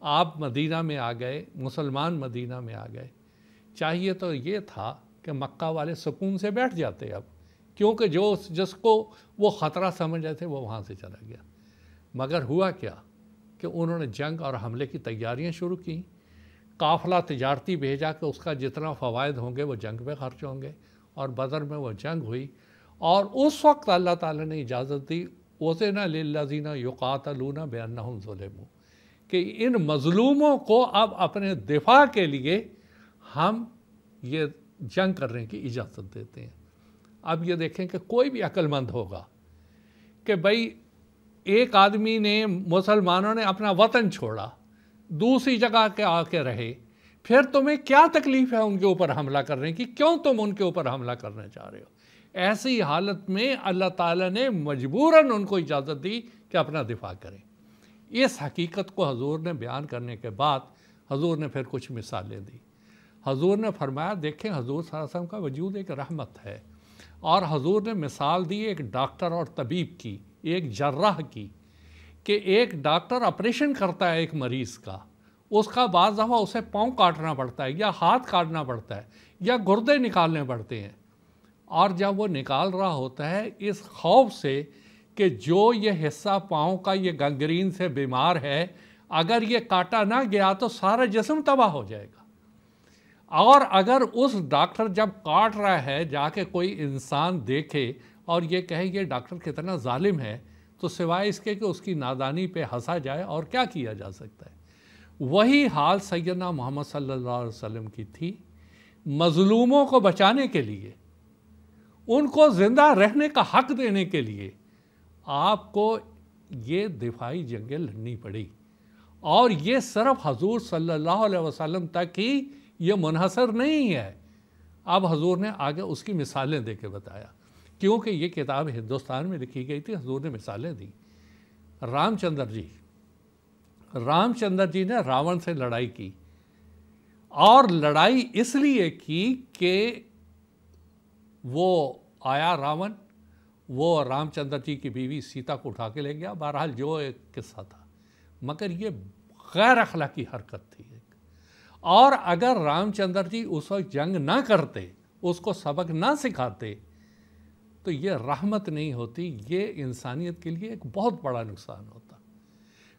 आप मदीना में आ गए, मुसलमान मदीना में आ गए। चाहिए तो ये था कि मक्का वाले सुकून से बैठ जाते अब, क्योंकि जो जिसको वो ख़तरा समझ रहे थे, वो वहाँ से चला गया। मगर हुआ क्या कि उन्होंने जंग और हमले की तैयारियाँ शुरू की। काफ़िला तजारती भेजा कि उसका जितना फ़वाद होंगे, वो जंग में खर्च होंगे, और बदर में वो जंग हुई और उस वक्त अल्लाह ताला ने इजाज़त दी ओजना लजीना युकातलूना बेअना ज़ुलमू। कि इन मज़लूमों को अब अपने दिफा के लिए हम ये जंग करने की इजाज़त देते हैं। अब ये देखें कि कोई भी अक्लमंद होगा कि भाई, एक आदमी ने मुसलमानों ने अपना वतन छोड़ा, दूसरी जगह के आके रहे, फिर तुम्हें क्या तकलीफ़ है उनके ऊपर हमला करने की? क्यों तुम उनके ऊपर हमला करना चाह रहे हो? ऐसी हालत में अल्लाह ताला ने मजबूरन उनको इजाज़त दी कि अपना दिफा करें। इस हकीकत को हजूर ने बयान करने के बाद हजूर ने फिर कुछ मिसालें दी। हजूर ने फरमाया, देखें, हजूर सरसम का वजूद एक रहमत है और हजूर ने मिसाल दी एक डॉक्टर और तबीब की, एक जर्राह की कि एक डॉक्टर ऑपरेशन करता है एक मरीज़ का, उसका बाज़ दफ़ा उसे पाँव काटना पड़ता है या हाथ काटना पड़ता है या गुर्दे निकालने पड़ते हैं। और जब वो निकाल रहा होता है, इस खौफ से कि जो ये हिस्सा पाँव का, ये गंगरीन से बीमार है, अगर ये काटा ना गया तो सारा जिसम तबाह हो जाएगा। और अगर उस डॉक्टर जब काट रहा है, जाके कोई इंसान देखे और ये कहे, ये डॉक्टर कितना ालिम है। तो सिवाय इसके कि उसकी नादानी पे हंसा जाए और क्या किया जा सकता है। वही हाल सैदना मोहम्मद सल्लल्लाहु अलैहि वसल्लम की थी। मज़लूमों को बचाने के लिए उनको ज़िंदा रहने का हक देने के लिए आपको ये दिफाई जंगें लड़नी पड़ी। और ये सिर्फ़ हजूर सल्लल्लाहु अलैहि वसल्लम तक ही ये मुनहसर नहीं है। अब हजूर ने आगे उसकी मिसालें दे के बताया। क्योंकि ये किताब हिंदुस्तान में लिखी गई थी, हजूर ने मिसालें दी। रामचंद्र जी रामचंद्र जी ने रावण से लड़ाई की। और लड़ाई इसलिए की कि वो आया रावण, वो रामचंद्र जी की बीवी सीता को उठा के ले गया। बहरहाल जो एक किस्सा था, मगर ये गैर अखलाकी हरकत थी एक। और अगर रामचंद्र जी उस वक्त जंग ना करते, उसको सबक ना सिखाते तो ये रहमत नहीं होती, ये इंसानियत के लिए एक बहुत बड़ा नुकसान होता।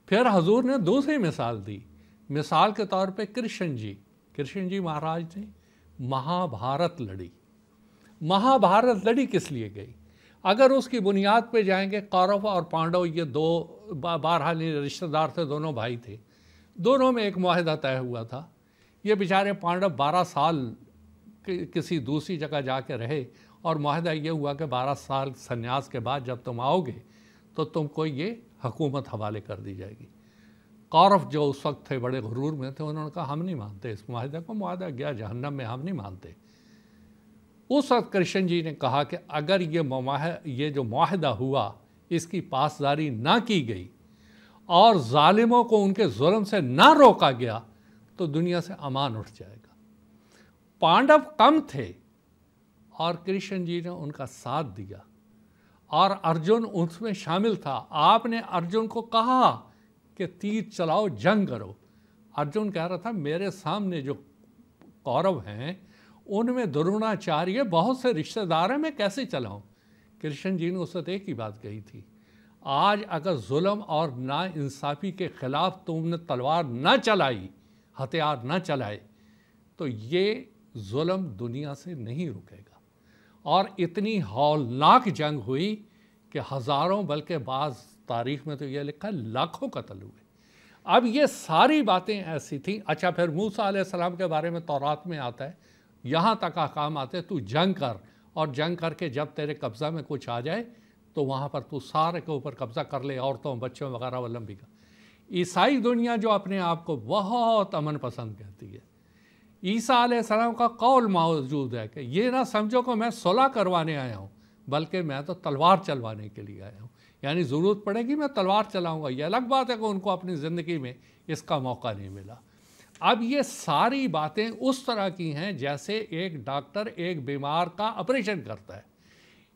फिर हजूर ने दूसरी मिसाल दी। मिसाल के तौर पे कृष्ण जी। कृष्ण जी महाराज ने महाभारत लड़ी। महाभारत लड़ी किस लिए गई? अगर उसकी बुनियाद पे जाएँगे, कौरव और पांडव, ये दो बारह रिश्तेदार थे, दोनों भाई थे। दोनों में एक माहिदा तय हुआ था, ये बेचारे पांडव बारह साल किसी दूसरी जगह जाके रहे और माहिदा ये हुआ कि बारह साल संन्यास के बाद जब तुम आओगे तो तुमको ये हकूमत हवाले कर दी जाएगी। कौरफ जो उस वक्त थे, बड़े गरूर में थे, उन्होंने कहा, हम नहीं मानते, इस माहिदा को माहिदा गया, जहन्नम में हम नहीं मानते। उस वक्त कृष्ण जी ने कहा कि अगर ये ये जो माहिदा हुआ, इसकी पासदारी ना की गई और ालिमों को उनके जुल्म से ना रोका गया तो दुनिया से अमान उठ जाएगा। पांडव कम थे और कृष्ण जी ने उनका साथ दिया और अर्जुन उसमें शामिल था। आपने अर्जुन को कहा कि तीर चलाओ, जंग करो। अर्जुन कह रहा था, मेरे सामने जो कौरव हैं उनमें द्रोणाचार्य बहुत से रिश्तेदार हैं, मैं कैसे चलाऊं? कृष्ण जी ने उससे एक ही बात कही थी, आज अगर जुल्म और ना इंसाफ़ी के ख़िलाफ़ तुमने तलवार न चलाई, हथियार न चलाए तो ये जुल्म दुनिया से नहीं रुकेगा। और इतनी हौलनाक जंग हुई कि हज़ारों, बल्कि बाज़ तारीख में तो यह लिखा लाखों कत्ल हुए। अब ये सारी बातें ऐसी थी। अच्छा फिर मूसा सलाम के बारे में तौरात में आता है। यहाँ तक अहकाम आते, तू जंग कर। और जंग करके जब तेरे कब्ज़ा में कुछ आ जाए तो वहाँ पर तू सारे के ऊपर कब्ज़ा कर ले, औरतों, बच्चों वगैरह वलम्बी का। ईसाई दुनिया जो अपने आप को बहुत अमन पसंद कहती है। ईसा सलाम का कौल मौजूद है कि ये ना समझो कि मैं सुलह करवाने आया हूँ, बल्कि मैं तो तलवार चलवाने के लिए आया हूँ। यानी ज़रूरत पड़ेगी, मैं तलवार चलाऊँगा। ये अलग बात है कि उनको अपनी ज़िंदगी में इसका मौका नहीं मिला। अब ये सारी बातें उस तरह की हैं जैसे एक डॉक्टर एक बीमार का ऑपरेशन करता है।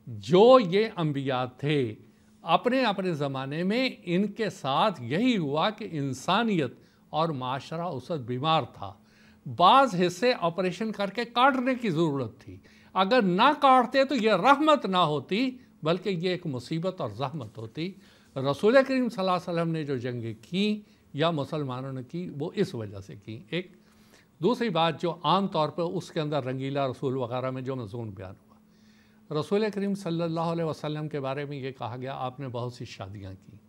जो ये अम्बिया थे, अपने अपने ज़माने में इनके साथ यही हुआ कि इंसानियत और माशरा उस बीमार था। बाज़ हिस्से ऑपरेशन करके काटने की ज़रूरत थी। अगर ना काटते तो ये रहमत ना होती, बल्कि ये एक मुसीबत और जहमत होती। रसूल करीम सल्लल्लाहु अलैहि वसल्लम ने जो जंगें की या मुसलमानों ने की, वो इस वजह से की। एक दूसरी बात जो आम तौर पर उसके अंदर रंगीला रसूल वगैरह में जो मजून बयान हुआ। रसूल करीम सल्लल्लाहु अलैहि वसल्लम के बारे में ये कहा गया, आपने बहुत सी शादियाँ की।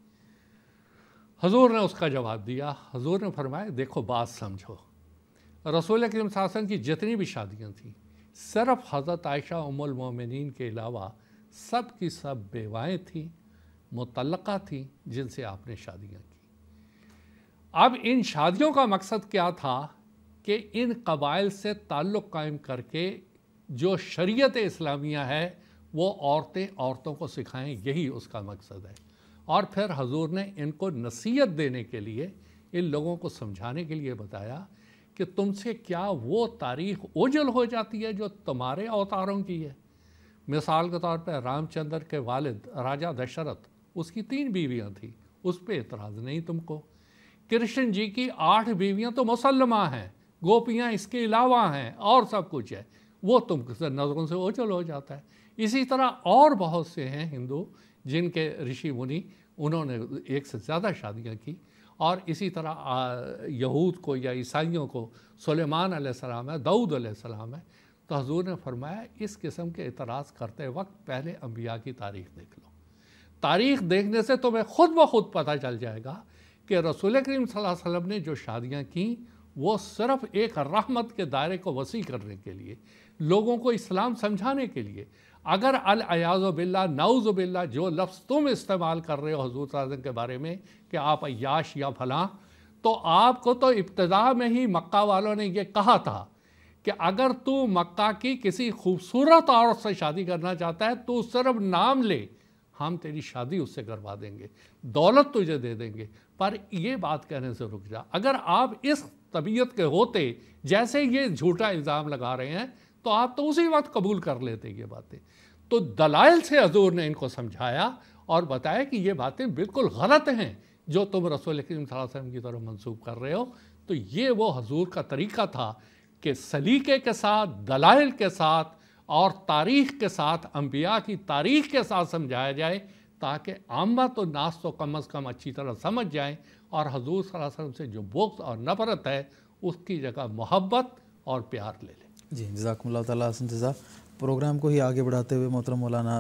हजूर ने उसका जवाब दिया। हजूर ने फरमाया, देखो बात समझो। रसूल करीम सासन की जितनी भी शादियाँ थीं, सिर्फ़ हज़रत आयशा उमुलमोमिन के अलावा सब की सब बेवाएँ थीं मुतलक़ा थीं, जिनसे आपने शादियाँ की। अब इन शादियों का मकसद क्या था कि इन कबाइल से ताल्लुक़ कायम करके जो शरीयत इस्लामिया है, वो औरतें औरतों को सिखाएँ, यही उसका मकसद है। और फिर हजूर ने इनको नसीहत देने के लिए, इन लोगों को समझाने के लिए बताया कि तुमसे क्या वो तारीख ओझल हो जाती है जो तुम्हारे अवतारों की है? मिसाल के तौर पर रामचंद्र के वालिद राजा दशरथ, उसकी तीन बीवियाँ थी, उस पर एतराज़ नहीं तुमको। कृष्ण जी की आठ बीवियाँ तो मुसलमा हैं, गोपियाँ इसके अलावा हैं, और सब कुछ है। वो तुम नज़रों से ओझल हो जाता है। इसी तरह और बहुत से हैं हिंदू, जिनके ऋषि मुनि, उन्होंने एक से ज़्यादा शादियाँ की, और इसी तरह यहूद को या ईसाइयों को सलेमान सलाम है, दाऊद सलाम है तो हजूर ने फरमाया, इस किस्म के इतराज़ करते वक्त पहले अम्बिया की तारीख़ देख लो। तारीख़ देखने से तुम्हें खुद ब खुद पता चल जाएगा कि रसूल करीम वसल्लम ने जो शादियाँ की, वो सिर्फ़ एक रहमत के दायरे को वसी करने के लिए, लोगों को इस्लाम समझाने के लिए। अगर अल नाउज़ बिल्ला जो लफ्ज़ तुम इस्तेमाल कर रहे हो हजूर साजन के बारे में, कि आप अयाश या फलां तो आपको तो इब्तदा में ही मक्का वालों ने ये कहा था कि अगर तू मक्का की किसी खूबसूरत औरत से शादी करना चाहता है तो सिर्फ़ नाम ले हम तेरी शादी उससे करवा देंगे, दौलत तुझे दे देंगे। पर ये बात कहने से रुक जा, अगर आप इस तबीयत के होते, जैसे ये झूठा इल्ज़ाम लगा रहे हैं तो आप तो उसी वक्त कबूल कर लेते ये बातें। तो दलाइल से हजूर ने इनको समझाया और बताया कि ये बातें बिल्कुल गलत हैं, जो तुम रसोल वसल्लम की तरफ़ मंसूब कर रहे हो। तो ये वो हजूर का तरीका था कि सलीके के साथ, दलाइल के साथ और तारीख़ के साथ अम्बिया की तारीख़ के साथ समझाया जाए, ताकि आमा तो नाश तो कम अज़ कम अच्छी तरह समझ जाए, और हजूर वसल्लम से जो बुक्स और नफ़रत है, उसकी जगह मोहब्बत और प्यार ले लें। जी जजाकम्ला तजा प्रोग्राम को ही आगे बढ़ाते हुए मोहतरम मौलाना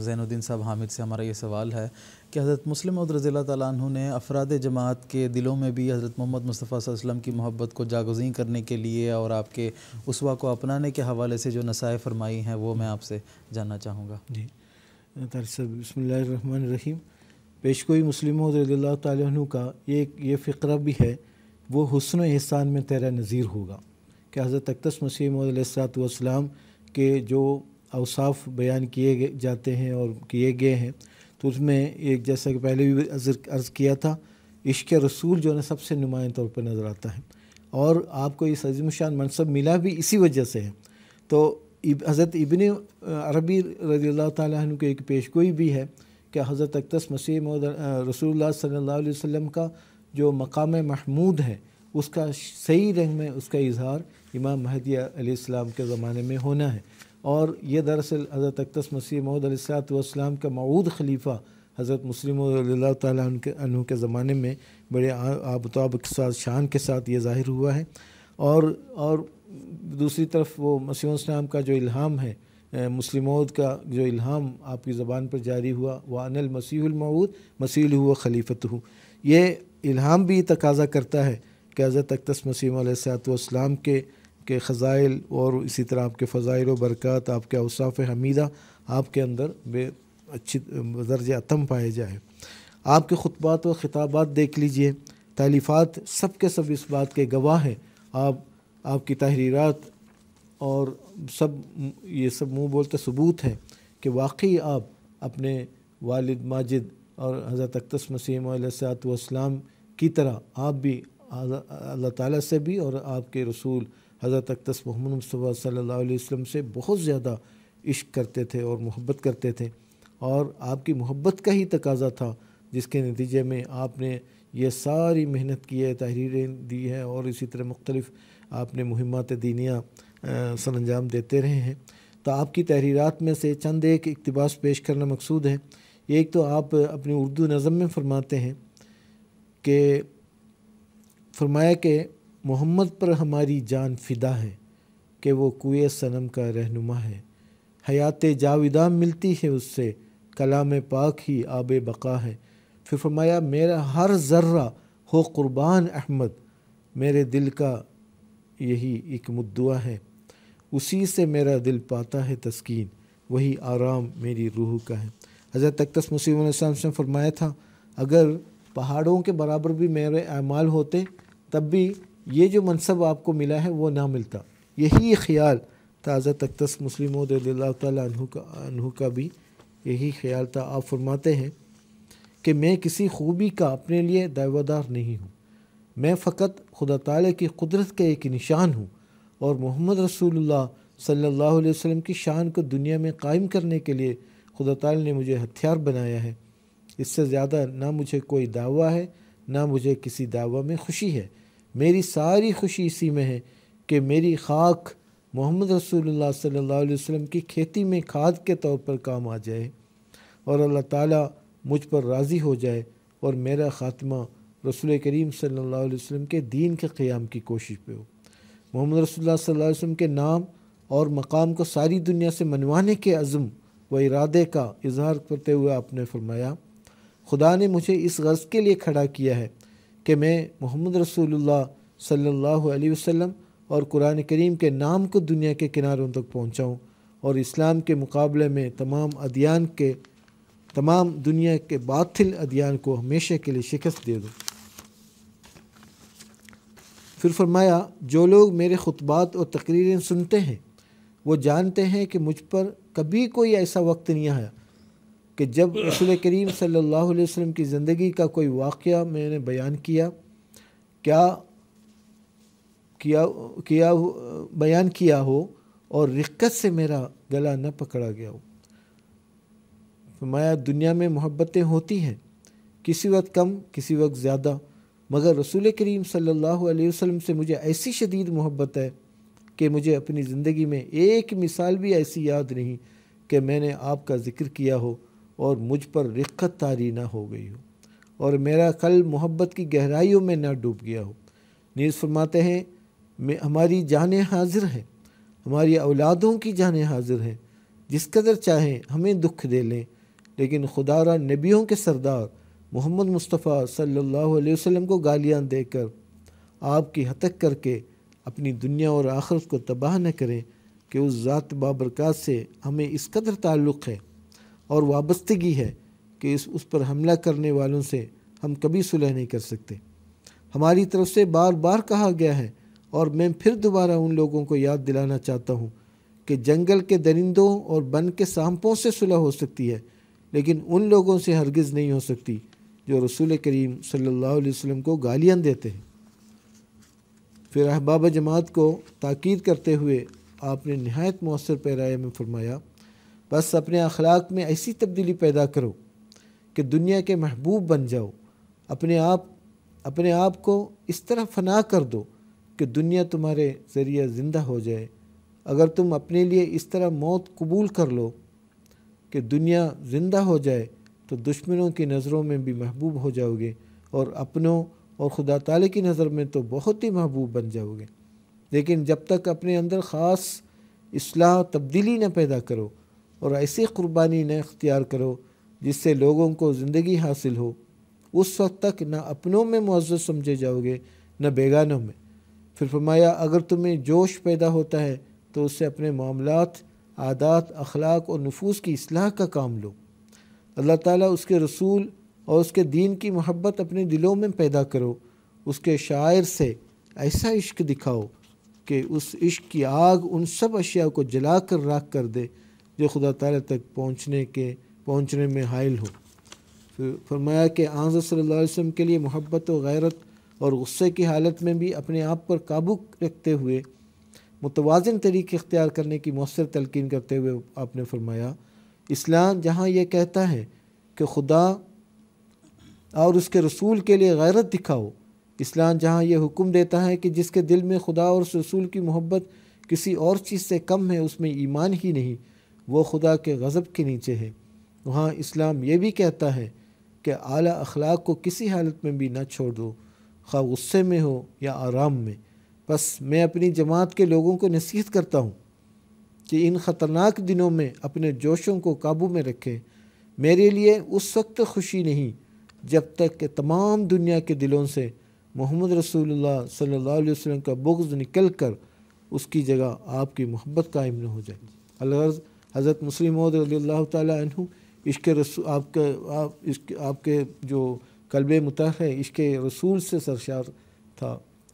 जैनुद्दीन साहब हामिद से हमारा ये सवाल है कि हज़रत मुस्लिम रज़ी तु ने अफराद जमात के दिलों में भी हज़रत मोहम्मद मुस्तफ़ा वसल्लम की मोहब्बत को जागजी करने के लिए और आपके उसवा को अपनाने के हवाले से जो नसाए फरमाई हैं, वो मैं आपसे जानना चाहूँगा। जी। बसमीम पेशगोई मुस्लिम रज़ी तु का ये ये फ़िक्रा भी है, वो हुसन एहसान में तेरा नज़ीर होगा कि हज़रत अक्तस मसीम के जो अवसाफ़ बयान किए जाते हैं और किए गए हैं तो उसमें एक जैसा कि पहले भी अर्ज़ किया था, इश्क रसूल जो है सबसे नुमाया तौर पर नज़र आता है। और आपको इस अजीम शान मनसब मिला भी इसी वजह से है। तो हज़रत इबन अरबी रज़ी अल्लाह की एक पेशगोई भी है कि हज़रत अक्तस मसीह रसूल अलैहि वसल्लम का जो मकाम महमूद है, उसका सही रंग में उसका इजहार इमाम महदी अलैहिस्सलाम के ज़माने में होना है। और ये दरअसल हज़रत अक्तस मसीह महूद का मऊद खलीफ़ा हज़रत मुस्लिम तु के ज़माने में बड़े आबताब के साथ, शान के साथ ये ज़ाहिर हुआ है। और और दूसरी तरफ़ वो मसीम का जो इल्हाम है मुस्लिमोद का जो इल्हाम आपकी ज़बान पर जारी हुआ वह अनल मसीहमऊद मसील हुआ खलीफत हूँ ये इल्हाम भी तकाजा करता है कि हज़रत अक्तस मसीम के के ख़ज़ाइल और इसी तरह आपके फ़ज़ाइल व बरक़ात, आपके अवसाफ़ हमीदा आपके अंदर बे अच्छी, दर्ज अतम पाए जाए। आपके ख़ुतबात व ख़िताबात देख लीजिए। तालीफ़ात सब के सब इस बात के गवाह हैं। आप, आपकी तहरीरत और सब, ये सब मुँह बोलते सबूत हैं कि वाकई आप अपने वालिद माजिद और हज़रत अक्तस मसीम की तरह आप भी अल्लाह ताला से भी और आपके रसूल हज़रत अक्तस सल्लल्लाहु अलैहि वसल्लम से बहुत ज़्यादा इश्क करते थे और मोहब्बत करते थे और आपकी मोहब्बत का ही तकाजा था, जिसके नतीजे में आपने ये सारी मेहनत की है, तहरीरें दी है और इसी तरह मुख्तलिफ़ आपने मुहिमात दीनिया सर अंजाम देते रहे हैं। तो आपकी तहरीरात में से चंद एक इकतबास पेश करना मकसूद है। एक तो आप अपनी उर्दू नज़म में फरमाते हैं कि, फरमाया कि मोहम्मद पर हमारी जान फ़िदा है कि वो कुए सनम का रहनुमा है। हयात जाविदा मिलती है उससे, कलाम पाक ही आब बका है। फिर फरमाया, मेरा हर ज़र्रा हो क़ुरबान अहमद, मेरे दिल का यही एक मुद्दुआ है। उसी से मेरा दिल पाता है तस्कीन, वही आराम मेरी रूह का है। हज़रत तख्तस मुसीम ने फरमाया था, अगर पहाड़ों के बराबर भी मेरे अमाल होते, तब भी ये जो मनसब आपको मिला है, वो ना मिलता। यही ख्याल ताज़ा तख्तस मुस्लिम तु का, अनहु का भी। यही ख्याल था। आप फरमाते हैं कि मैं किसी खूबी का अपने लिए दावेदार नहीं हूँ। मैं फ़कत खुदा ताला की कुदरत का एक निशान हूँ और मोहम्मद रसूलुल्लाह सल्लल्लाहु अलैहि वसल्लम की शान को दुनिया में कायम करने के लिए खुदा ताला ने मुझे हथियार बनाया है। इससे ज़्यादा ना मुझे कोई दावा है, ना मुझे किसी दावा में खुशी है। मेरी सारी खुशी इसी में है कि मेरी खाक मोहम्मद रसूलुल्लाह सल्लल्लाहु अलैहि वसल्लम की खेती में खाद के तौर पर काम आ जाए और अल्लाह ताला मुझ पर राज़ी हो जाए और मेरा ख़ात्मा रसूल करीम सल्लल्लाहु अलैहि वसल्लम के दीन के क़्याम की कोशिश पे हो। मोहम्मद रसूलुल्लाह सल्लल्लाहु अलैहि वसल्लम के नाम और मकाम को सारी दुनिया से मनवाने के अज़म व इरादे का इजहार करते हुए आपने फरमाया, खुदा ने मुझे इस गर्ज़ के लिए खड़ा किया है कि मैं मोहम्मद रसूलुल्लाह सल्लल्लाहु अलैहि वसल्लम और कुरान करीम के नाम को दुनिया के किनारों तक पहुँचाऊँ और इस्लाम के मुकाबले में तमाम अदियान के, तमाम दुनिया के बातिल अदियान को हमेशा के लिए शिकस्त दे दूँ। फिर फरमाया, जो लोग मेरे खुतबात और तकरीरें सुनते हैं, वो जानते हैं कि मुझ पर कभी कोई ऐसा वक्त नहीं आया कि जब रसूल करीम सल्लल्लाहु अलैहि वसल्लम की ज़िंदगी का कोई वाक़ मैंने बयान किया, क्या किया किया बयान किया हो और रिक्कत से मेरा गला न पकड़ा गया हो? फरमाया, दुनिया में मोहब्बतें होती हैं, किसी वक्त कम, किसी वक्त ज़्यादा, मगर रसूल करीम सल्लल्लाहु अलैहि वसल्लम से मुझे ऐसी शदीद मोहब्बत है कि मुझे अपनी ज़िंदगी में एक मिसाल भी ऐसी याद नहीं कि मैंने आपका ज़िक्र किया हो। और मुझ पर रिक्कत तारी ना हो गई हो और मेरा कल मोहब्बत की गहराइयों में ना डूब गया हो। नीज़ फरमाते हैं, मैं, हमारी जानें हाजिर हैं, हमारी औलादों की जानें हाजिर हैं। जिस कदर चाहें हमें दुख दे लें, लेकिन खुदारा नबियों के सरदार मोहम्मद मुस्तफ़ा सल्लल्लाहु अलैहि वसल्लम को गालियाँ देकर आपकी हतक करके अपनी दुनिया और आखिरत को तबाह न करें कि उस ज़ात बाबरकत से हमें इस कदर ताल्लुक़ है। और वाबस्तगी है कि इस, उस पर हमला करने वालों से हम कभी सुलह नहीं कर सकते। हमारी तरफ़ से बार बार कहा गया है, और मैं फिर दोबारा उन लोगों को याद दिलाना चाहता हूँ कि जंगल के दरिंदों और बन के सांपों से सुलह हो सकती है, लेकिन उन लोगों से हरगिज़ नहीं हो सकती जो रसूल करीम सल्लल्लाहु अलैहि वसल्लम को गालियाँ देते हैं। फिर अहबाब जमात को ताकीद करते हुए आपने नहायत मौसर पैराए में फरमाया बस अपने अखलाक में ऐसी तब्दीली पैदा करो कि दुनिया के महबूब बन जाओ। अपने आप अपने आप को इस तरह फना कर दो कि दुनिया तुम्हारे ज़रिए ज़िंदा हो जाए। अगर तुम अपने लिए इस तरह मौत कबूल कर लो कि दुनिया ज़िंदा हो जाए तो दुश्मनों की नज़रों में भी महबूब हो जाओगे और अपनों और खुदा ताले की नज़र में तो बहुत ही महबूब बन जाओगे। लेकिन जब तक अपने अंदर ख़ास असलाह तब्दीली न पैदा करो और ऐसी क़ुरबानी न इख्तियार करो जिससे लोगों को ज़िंदगी हासिल हो। उस वक्त तक न अपनों में मुआज़ समझे जाओगे, न बेगानों में। फिर फरमाया, अगर तुम्हें जोश पैदा होता है तो उससे अपने मामलात, आदात, अखलाक और नफूस की असलाह का काम लो। अल्लाह ताला उसके रसूल और उसके दीन की मोहब्बत अपने दिलों में पैदा करो। उसके शायर से ऐसा इश्क दिखाओ कि उस इश्क की आग उन सब अशिया को जला कर राख कर दे जो खुदा ताला तक पहुँचने के, पहुँचने में हायल हो। फिर फरमाया कि आज़ अलैहि वसल्लम के लिए मोहब्बत व गैरत और गुस्से की हालत में भी अपने आप पर काबू रखते हुए, मुतवाजन तरीके इख्तियार करने की मौसर तलकिन करते हुए आपने फरमाया, इस्लाम जहाँ यह कहता है कि खुदा और उसके रसूल के लिए गैरत दिखाओ, इस्लाम जहाँ यह हुक्म देता है कि जिसके दिल में खुदा और रसूल की मोहब्बत किसी और चीज़ से कम है, उसमें ईमान ही नहीं वो खुदा के गज़ब के नीचे है। वहाँ इस्लाम ये भी कहता है कि आला अखलाक को किसी हालत में भी ना छोड़ दो। खा गुस्से में हो या आराम में। बस मैं अपनी जमात के लोगों को नसीहत करता हूँ कि इन ख़तरनाक दिनों में अपने जोशों को काबू में रखें। मेरे लिए उस वक्त खुशी नहीं, जब तक कि तमाम दुनिया के दिलों से मोहम्मद रसूलुल्लाह सल्लल्लाहु अलैहि वसल्लम का बुग़्ज़ निकल कर उसकी जगह आपकी मोहब्बत कायम न हो जाए। अलगर्ज हज़रत मुस्लिम तु इश्क आपके, आप, इश्क, आपके जो कल्ब मुतह है, इश्क रसूल से सरशार था।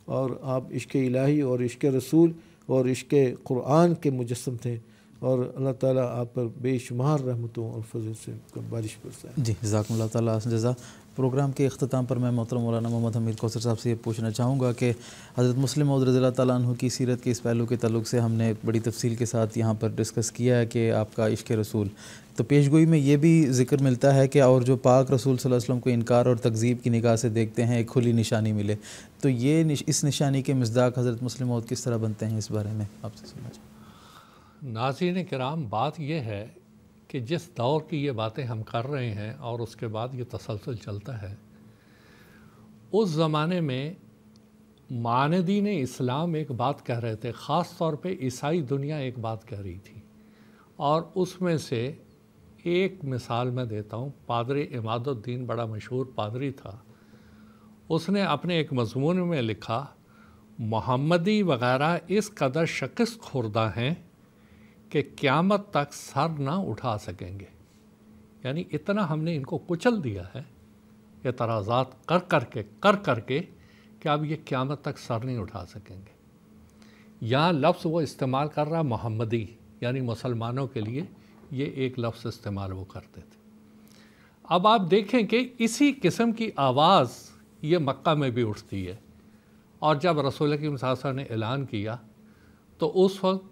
और आप इश्क इलाही और इश्क रसूल और इश्क क़ुरान के मुजस्म थे। और अल्लाह ताला आप पर बेशुमार रहमतों और फजल से बारिश बरसाए। जी जजाकम्ला ताला, जजा। प्रोग्राम के अख्ताम पर मैं मोहतरम मौलाना मोहम्मद हमीद कौसर साहब से ये पूछना चाहूँगा कि हज़रत मुस्लिम मौद रज़ी तु की सीरत के इस पहलू के तल्लुक से हमने बड़ी तफसील के साथ यहाँ पर डिस्कस किया है कि आपका इश्क रसूल। तो पेशगोई में ये भी ज़िक्र मिलता है कि और जो पाक रसूल वसल्लम को इनकार और तकजीब की निगाह से देखते हैं एक खुली निशानी मिले। तो ये निश, इस निशानी के मजदाक हज़रत मुस्लिम किस तरह बनते हैं इस बारे में आपसे सुनना चाहिए नाजीन कराम बात यह है कि जिस दौर की ये बातें हम कर रहे हैं और उसके बाद ये तसलसल चलता है, उस ज़माने में मानदीन इस्लाम एक बात कह रहे थे, ख़ास तौर पे ईसाई दुनिया एक बात कह रही थी। और उसमें से एक मिसाल मैं देता हूँ, पादरी इमादुद्दीन बड़ा मशहूर पादरी था। उसने अपने एक मजमून में लिखा, मोहम्मदी वगैरह इस कदर शख्स खुर्दा हैं कि क़्यामत तक सर ना उठा सकेंगे। यानी इतना हमने इनको कुचल दिया है, एतराज़ात कर कर के कर कर के कि अब ये क़्यामत तक सर नहीं उठा सकेंगे। यहाँ लफ्ज़ वो इस्तेमाल कर रहा मोहम्मदी, यानी मुसलमानों के लिए ये एक लफ्ज़ इस्तेमाल वो करते थे। अब आप देखें कि इसी किस्म की आवाज़ ये मक्का में भी उठती है। और जब रसूल की मसासा ने ऐलान किया तो उस वक्त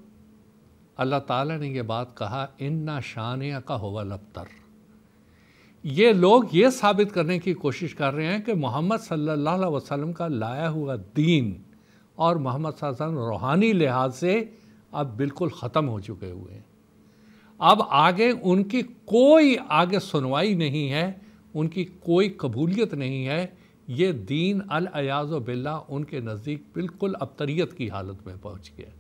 अल्लाह ताला ने ये बात कहा, इन्ना शानिया का होवा लबतर. ये लोग ये साबित करने की कोशिश कर रहे हैं कि मोहम्मद सल्लल्लाहु अलैहि वसल्लम का लाया हुआ दीन और मोहम्मद वसल्लम रूहानी लिहाज से अब बिल्कुल ख़त्म हो चुके हुए हैं। अब आगे उनकी कोई आगे सुनवाई नहीं है, उनकी कोई कबूलियत नहीं है। ये दीन अल अयाज़ बिल्ला उनके नज़दीक बिल्कुल अबतरीत की हालत में पहुँच गया।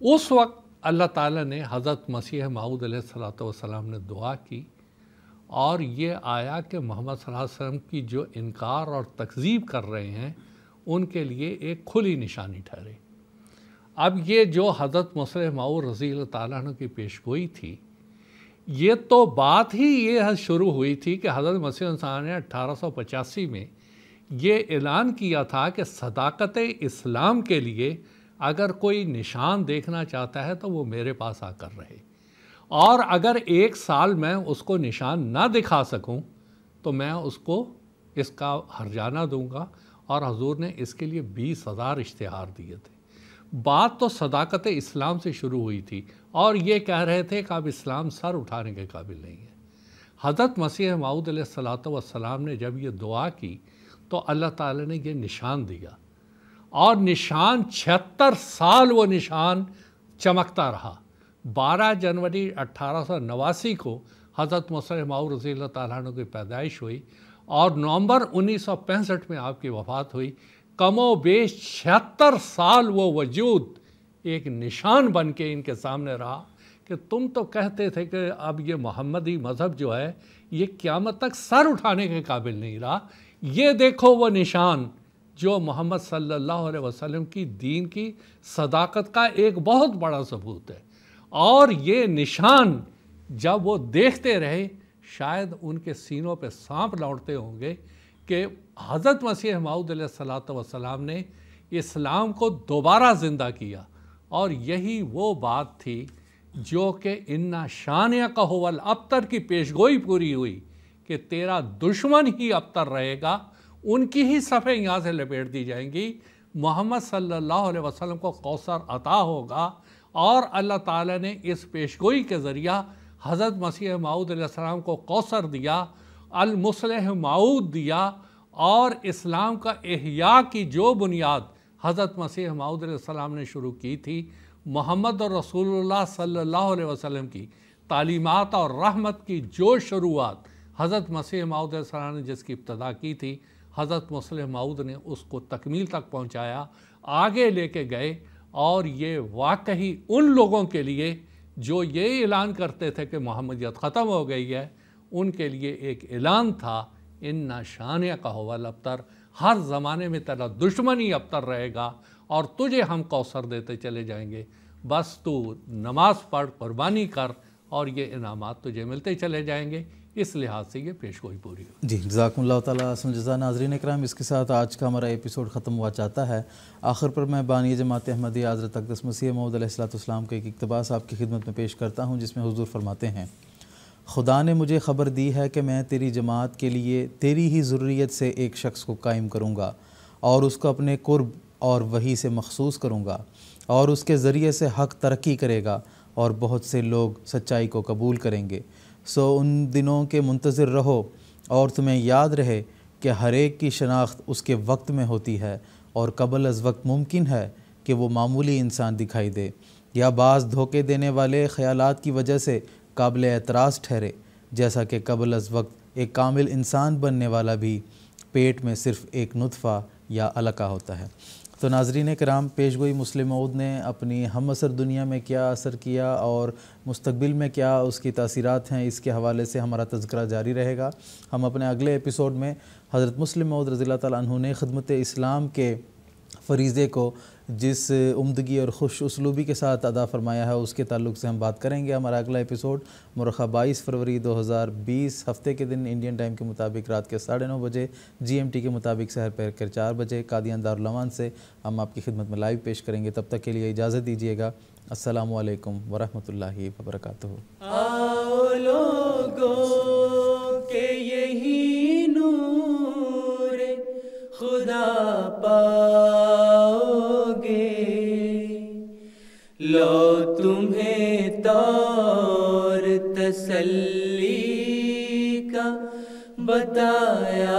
उस वक्त अल्लाह ताला ने हज़रत मसीह माऊद सलाम ने दुआ की, और ये आया कि मोहम्मद वसल्लम की जो इनकार और तकजीब कर रहे हैं, उनके लिए एक खुली निशानी ठहरे। अब ये जो हज़रत मुसलह माऊ रज़ी तु की पेशगोई थी, ये तो बात ही ये शुरू हुई थी कि हज़रत मसीह ने पचासी में ये ऐलान किया था कि सदाकत इस्लाम के लिए अगर कोई निशान देखना चाहता है तो वो मेरे पास आकर रहे। और अगर एक साल मैं उसको निशान ना दिखा सकूँ तो मैं उसको इसका हरजाना दूँगा और हजूर ने इसके लिए बीस हज़ार इश्तहार दिए थे। बात तो सदाकत इस्लाम से शुरू हुई थी और ये कह रहे थे कि अब इस्लाम सर उठाने के काबिल नहीं है। हज़रत मसीह माऊद सलाम ने जब ये दुआ की तो अल्लाह ताला ने ये निशान दिया। और निशान छिहत्तर साल वो निशान चमकता रहा। 12 जनवरी अट्ठारह को हज़रत मुसलम माऊ रज़ी तु की पैदाइश हुई और नवंबर उन्नीस में आपकी वफ़ात हुई। कमो बेश छिहत्तर साल वो वजूद एक निशान बन के इनके सामने रहा कि तुम तो कहते थे कि अब ये मोहम्मदी मज़हब जो है, ये क़्यामत तक सर उठाने के काबिल नहीं रहा। ये देखो वो निशान जो मोहम्मद सल्लल्लाहु अलैहि वसल्लम की दीन की सदाकत का एक बहुत बड़ा सबूत है। और ये निशान जब वो देखते रहे, शायद उनके सीनों पे सांप लौटते होंगे कि हज़रत मसीह माऊद वसलाम ने इस्लाम को दोबारा ज़िंदा किया। और यही वो बात थी जो कि इन्ना शानिया कहोवल अबतर की पेशगोई पूरी हुई कि तेरा दुश्मन ही अबतर रहेगा उनकी ही सफ़े यहाँ से लपेट दी जाएँगी। मोहम्मद सल्लल्लाहु अलैहि वसल्लम को कौसर अता होगा और अल्लाह ताला ने इस पेशगोई के ज़रिया हज़रत मसीह माऊद सलाम को कौसर दिया अलमुसलह माऊद दिया और इस्लाम का एहया की जो बुनियाद हज़रत मसीह माऊद सलाम ने शुरू की थी, मोहम्मद और रसूलुल्लाह सल्लल्लाहु अलैहि वसल्लम की तालीमात और रहमत की जो शुरुआत हज़रत मसीह माऊद ने जिसकी इब्तदा की थी हज़रत मुसलम माऊद ने उसको तकमील तक पहुँचाया, आगे लेके गए और ये वाकई उन लोगों के लिए जो ये ऐलान करते थे कि मोहम्मदियत ख़त्म हो गई है, उनके लिए एक ऐलान था इन शान का हवल अबतर हर ज़माने में तेरा दुश्मन अबतर रहेगा और तुझे हम कौसर देते चले जाएँगे। बस तू नमाज़ पढ़, कुर्बानी कर और ये इनामात तुझे मिलते चले जाएँगे। इस लिहाज से ये पेश गोई पूरी हो। जी जजाकम्ला तजा नाजरीन कराम इसके साथ आज का हमारा एपिसोड ख़त्म हुआ चाहता है। आखिर पर मैं बानी जमात अहमदी हज़रत अकदस मसीह महमूदलाम का एक इकतबास आपकी खिदमत में पेश करता हूँ, जिसमें हजूर फरमाते हैं, खुदा ने मुझे ख़बर दी है कि मैं तेरी जमात के लिए तेरी ही ज़रूरीत से एक शख्स को कायम करूँगा और उसको अपने कुर्ब और वही से मखसूस करूँगा और उसके ज़रिए से हक़ तरक्की करेगा और बहुत से लोग सच्चाई को कबूल करेंगे। सो उन दिनों के मुंतज़र रहो और तुम्हें याद रहे कि हर एक की शनाख्त उसके वक्त में होती है और कबल अज़ वक्त मुमकिन है कि वो मामूली इंसान दिखाई दे या बाज़ धोखे देने वाले ख़यालात की वजह से काबिल एतराज़ ठहरे, जैसा कि कबल अज़ वक्त एक कामिल इंसान बनने वाला भी पेट में सिर्फ़ एक नुतफ़ा या अलका होता है। तो नाजरीन कराम, पेश गोई मुस्लिम मऊद ने अपनी हम असर दुनिया में क्या असर किया और मुस्तबिल में क्या उसकी तसीरत हैं, इसके हवाले से हमारा तस्करा जारी रहेगा। हम अपने अगले एपिसोड में हज़रत मुस्लिम मऊद रज़ी तु खदमत इस्लाम के फरीज़े को जिस उमदगी और खुश उसलूबी के साथ अदा फरमाया है, उसके ताल्लुक से हम बात करेंगे। हमारा अगला एपिसोड मुरखा बाईस फरवरी 2020 हफ़्ते के दिन इंडियन टाइम के मुताबिक रात के साढ़े नौ बजे जीएमटी के मुताबिक शहर पैर कर चार बजे, कादियान दारुलमान से हम आपकी खिदमत में लाइव पेश करेंगे। तब तक के लिए इजाज़त दीजिएगा। असलकम वरहमल वबरक खुदा पाओगे। लो तुम्हें तौर तसल्ली का बताया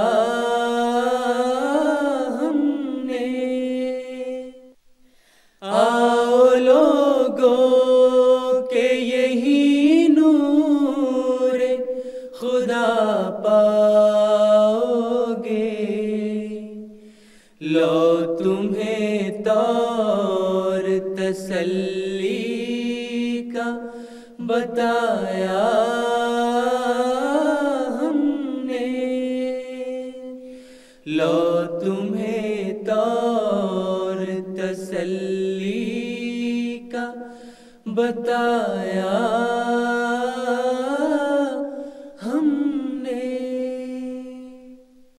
तसल्ली का बताया हमने। लो तुम्हें तौर तसल्ली का बताया